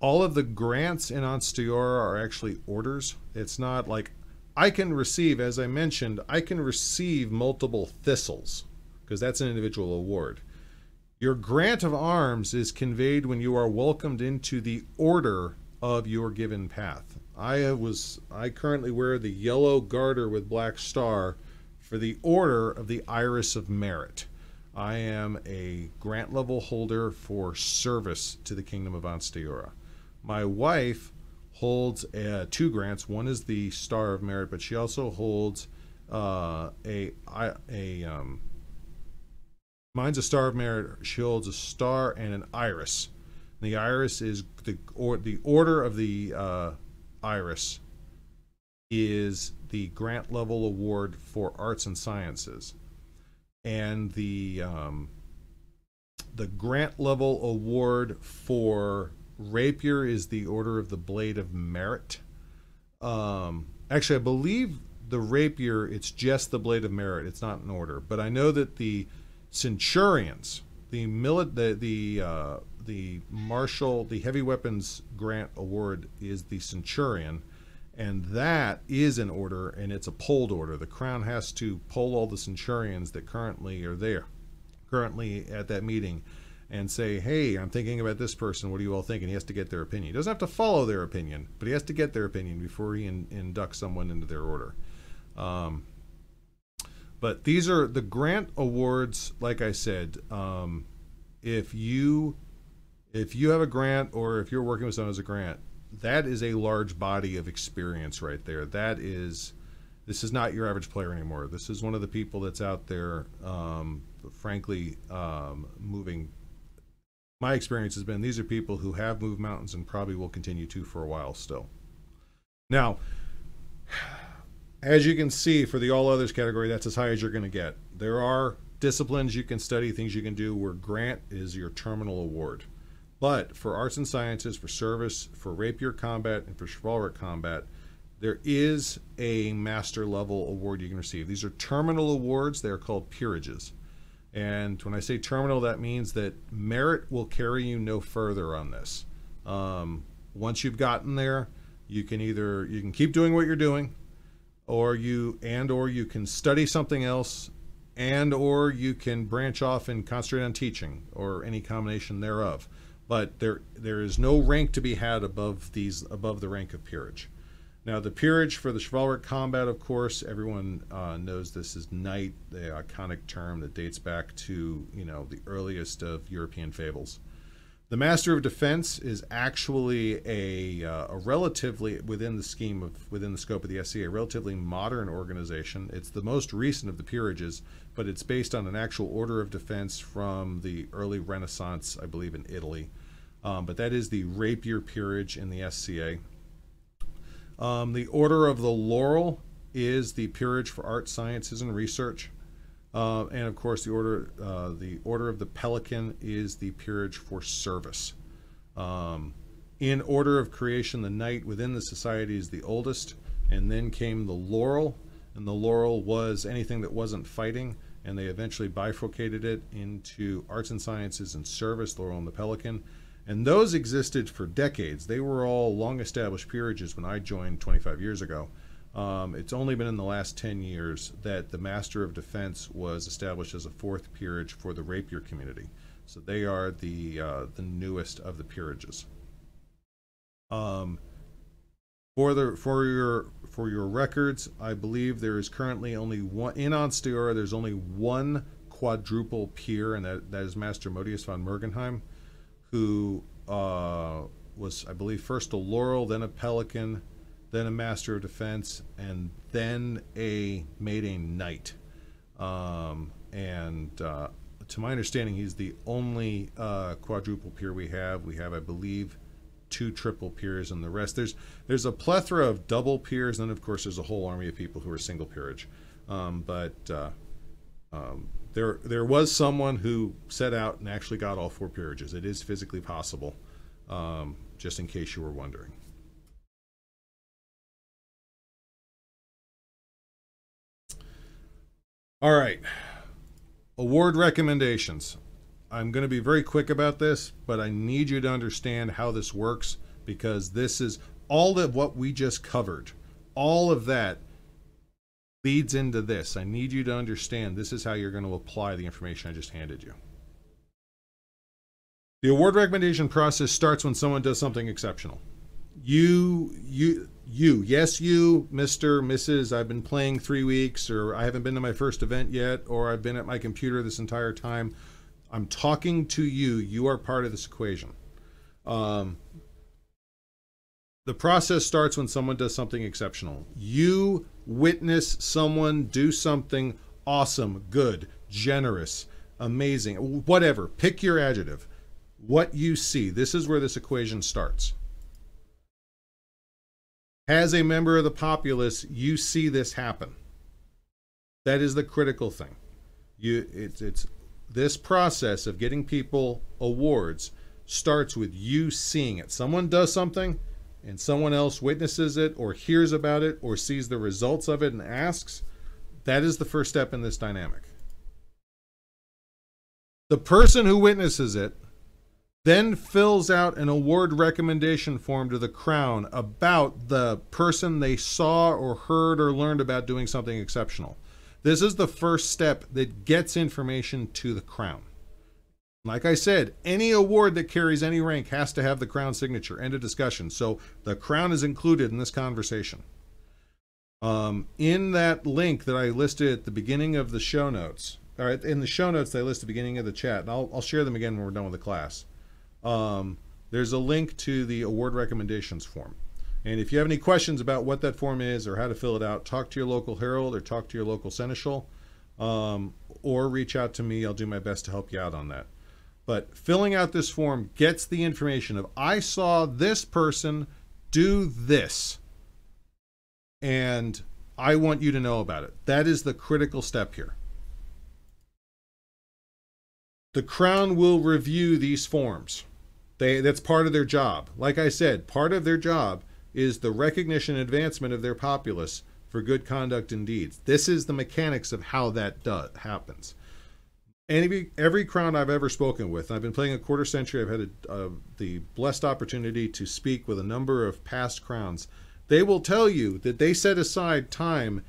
all of the grants in Ansteorra are actually orders. It's not like I can receive, as I mentioned, I can receive multiple thistles because that's an individual award. Your grant of arms is conveyed when you are welcomed into the order of your given path. I uh, was I currently wear the yellow garter with black star for the order of the Iris of Merit. I am a grant level holder for service to the Kingdom of Ansteorra. My wife holds uh, two grants. One is the Star of Merit, but she also holds uh, a a um, mine's a Star of Merit. She holds a star and an iris. The iris is the or the order of the uh, iris is the grant level award for arts and sciences and the um, the grant level award for rapier is the Order of the Blade of Merit. Um, actually, I believe the rapier it's just the Blade of Merit. It's not an order, but I know that the centurions, the milit, the the uh, the martial, the heavy weapons grant award is the centurion and that is an order and it's a polled order the crown has to poll all the centurions that currently are there currently at that meeting and say hey i'm thinking about this person what do you all think and he has to get their opinion he doesn't have to follow their opinion but he has to get their opinion before he in, inducts someone into their order um, but these are the grant awards like i said um, if you if you have a grant or if you're working with someone as a grant that is a large body of experience right there. That is, this is not your average player anymore. This is one of the people that's out there, um, frankly, um, moving. My experience has been these are people who have moved mountains and probably will continue to for a while still. Now, as you can see, for the all others category, that's as high as you're going to get. There are disciplines you can study, things you can do where grant is your terminal award. But for arts and sciences, for service, for rapier combat, and for chivalric combat, there is a master level award you can receive. These are terminal awards. They are called peerages. And when I say terminal, that means that merit will carry you no further on this. Um, once you've gotten there, you can either you can keep doing what you're doing, or you and or you can study something else, and or you can branch off and concentrate on teaching, or any combination thereof. But there there is no rank to be had above these above the rank of peerage. Now, the peerage for the chivalric combat, of course, everyone uh, knows this is knight, the iconic term that dates back to you know the earliest of European fables. The Master of Defense is actually a, uh, a relatively within the scheme of within the scope of the SCA, a relatively modern organization. It's the most recent of the peerages, but it's based on an actual order of defense from the early Renaissance, I believe, in Italy. Um, but that is the rapier peerage in the SCA. Um, the Order of the Laurel is the peerage for art, sciences, and research. Uh, and of course, the order uh, the Order of the Pelican is the peerage for service. Um, in order of creation, the knight within the society is the oldest, and then came the laurel, and the laurel was anything that wasn't fighting, and they eventually bifurcated it into arts and sciences and service, laurel and the pelican. And those existed for decades. They were all long established peerages when I joined 25 years ago. Um, it's only been in the last 10 years that the Master of Defense was established as a fourth peerage for the rapier community. So they are the uh, the newest of the peerages. Um, for the for your for your records, I believe there is currently only one in Ansteorra. There's only one quadruple peer, and that, that is Master Modius von Mergenheim who uh, was, I believe, first a Laurel, then a Pelican, then a Master of Defense, and then a made a Knight. Um, and uh, to my understanding, he's the only uh, quadruple peer we have. We have, I believe, two triple peers, and the rest there's there's a plethora of double peers, and then of course there's a whole army of people who are single peerage. Um, but uh, um, there there was someone who set out and actually got all four peerages. It is physically possible, um, just in case you were wondering. All right, award recommendations. I'm going to be very quick about this, but I need you to understand how this works because this is all of what we just covered. All of that leads into this. I need you to understand this is how you're going to apply the information I just handed you. The award recommendation process starts when someone does something exceptional. You, you, you, yes, you, Mr., Mrs., I've been playing three weeks, or I haven't been to my first event yet, or I've been at my computer this entire time. I'm talking to you. You are part of this equation. Um, the process starts when someone does something exceptional. You witness someone do something awesome, good, generous, amazing, whatever. Pick your adjective. What you see. This is where this equation starts. As a member of the populace, you see this happen. That is the critical thing. You, it's, it's this process of getting people awards starts with you seeing it. Someone does something, and someone else witnesses it or hears about it or sees the results of it and asks, that is the first step in this dynamic. The person who witnesses it then fills out an award recommendation form to the Crown about the person they saw or heard or learned about doing something exceptional. This is the first step that gets information to the Crown. Like I said, any award that carries any rank has to have the crown signature. End of discussion. So the crown is included in this conversation. Um, in that link that I listed at the beginning of the show notes, or in the show notes, they list the beginning of the chat, and I'll, I'll share them again when we're done with the class. Um, there's a link to the award recommendations form. And if you have any questions about what that form is or how to fill it out, talk to your local herald or talk to your local seneschal, um, or reach out to me. I'll do my best to help you out on that. But filling out this form gets the information of I saw this person do this. And I want you to know about it. That is the critical step here. The Crown will review these forms. They, that's part of their job. Like I said, part of their job is the recognition and advancement of their populace for good conduct and deeds. This is the mechanics of how that does, happens Any every crown I've ever spoken with, I've been playing a quarter century. I've had a, the blessed opportunity to speak with a number of past crowns. They will tell you that they set aside time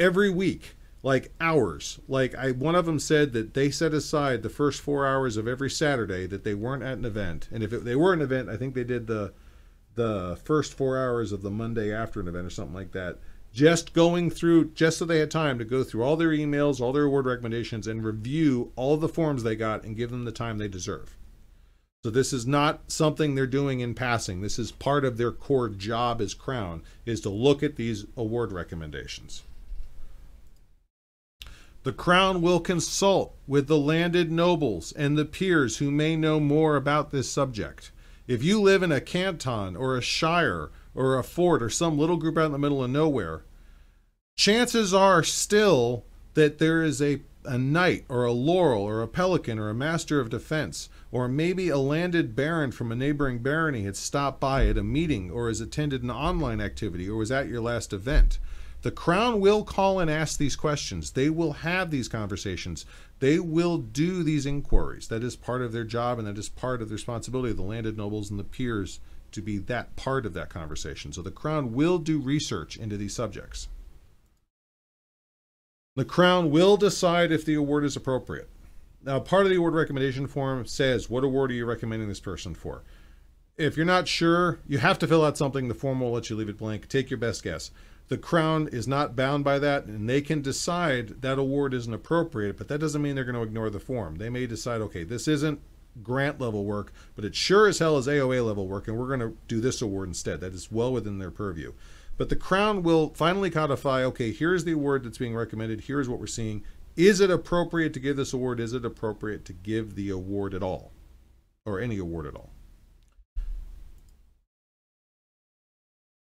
every week, like hours. Like I, one of them said that they set aside the first four hours of every Saturday that they weren't at an event, and if it, they were an event, I think they did the the first four hours of the Monday after an event or something like that. Just going through, just so they had time to go through all their emails, all their award recommendations, and review all the forms they got and give them the time they deserve. So this is not something they're doing in passing. This is part of their core job as Crown is to look at these award recommendations. The Crown will consult with the landed nobles and the peers who may know more about this subject. If you live in a canton or a shire or a fort or some little group out in the middle of nowhere, chances are still that there is a, a knight or a laurel or a pelican or a master of defense or maybe a landed baron from a neighboring barony had stopped by at a meeting or has attended an online activity or was at your last event. The crown will call and ask these questions. They will have these conversations. They will do these inquiries. That is part of their job and that is part of the responsibility of the landed nobles and the peers to be that part of that conversation. So the crown will do research into these subjects. The crown will decide if the award is appropriate. Now, part of the award recommendation form says, What award are you recommending this person for? If you're not sure, you have to fill out something. The form will let you leave it blank. Take your best guess. The Crown is not bound by that, and they can decide that award isn't appropriate, but that doesn't mean they're going to ignore the form. They may decide, okay, this isn't grant level work, but it sure as hell is AOA level work, and we're going to do this award instead. That is well within their purview. But the Crown will finally codify, okay, here's the award that's being recommended, here's what we're seeing. Is it appropriate to give this award? Is it appropriate to give the award at all? Or any award at all?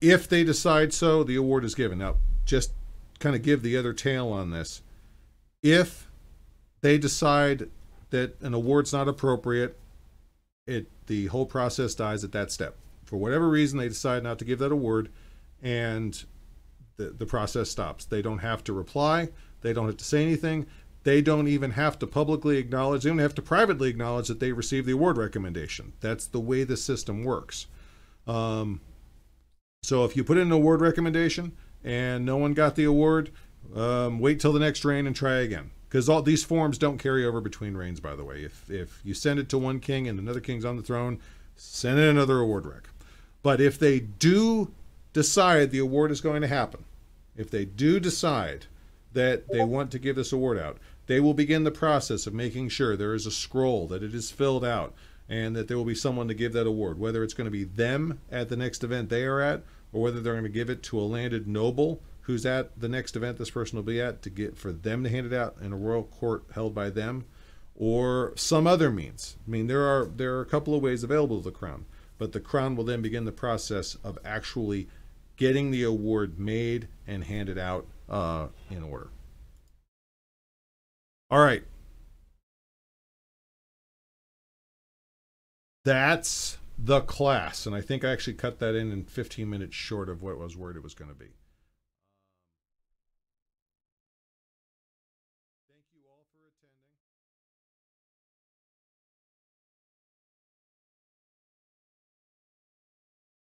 If they decide so, the award is given. Now, just kind of give the other tail on this. If they decide that an award's not appropriate, it the whole process dies at that step. For whatever reason, they decide not to give that award, and the, the process stops. They don't have to reply. They don't have to say anything. They don't even have to publicly acknowledge. They don't have to privately acknowledge that they received the award recommendation. That's the way the system works. Um, so if you put in an award recommendation and no one got the award, um, wait till the next reign and try again. Because all these forms don't carry over between reigns, by the way. If if you send it to one king and another king's on the throne, send in another award rec. But if they do decide the award is going to happen, if they do decide that they want to give this award out, they will begin the process of making sure there is a scroll, that it is filled out, and that there will be someone to give that award, whether it's going to be them at the next event they are at, or whether they're going to give it to a landed noble who's at the next event this person will be at to get for them to hand it out in a royal court held by them, or some other means. I mean, there are there are a couple of ways available to the crown, but the crown will then begin the process of actually getting the award made and handed out uh, in order. All right. That's the class. And I think I actually cut that in in 15 minutes short of what I was worried it was going to be.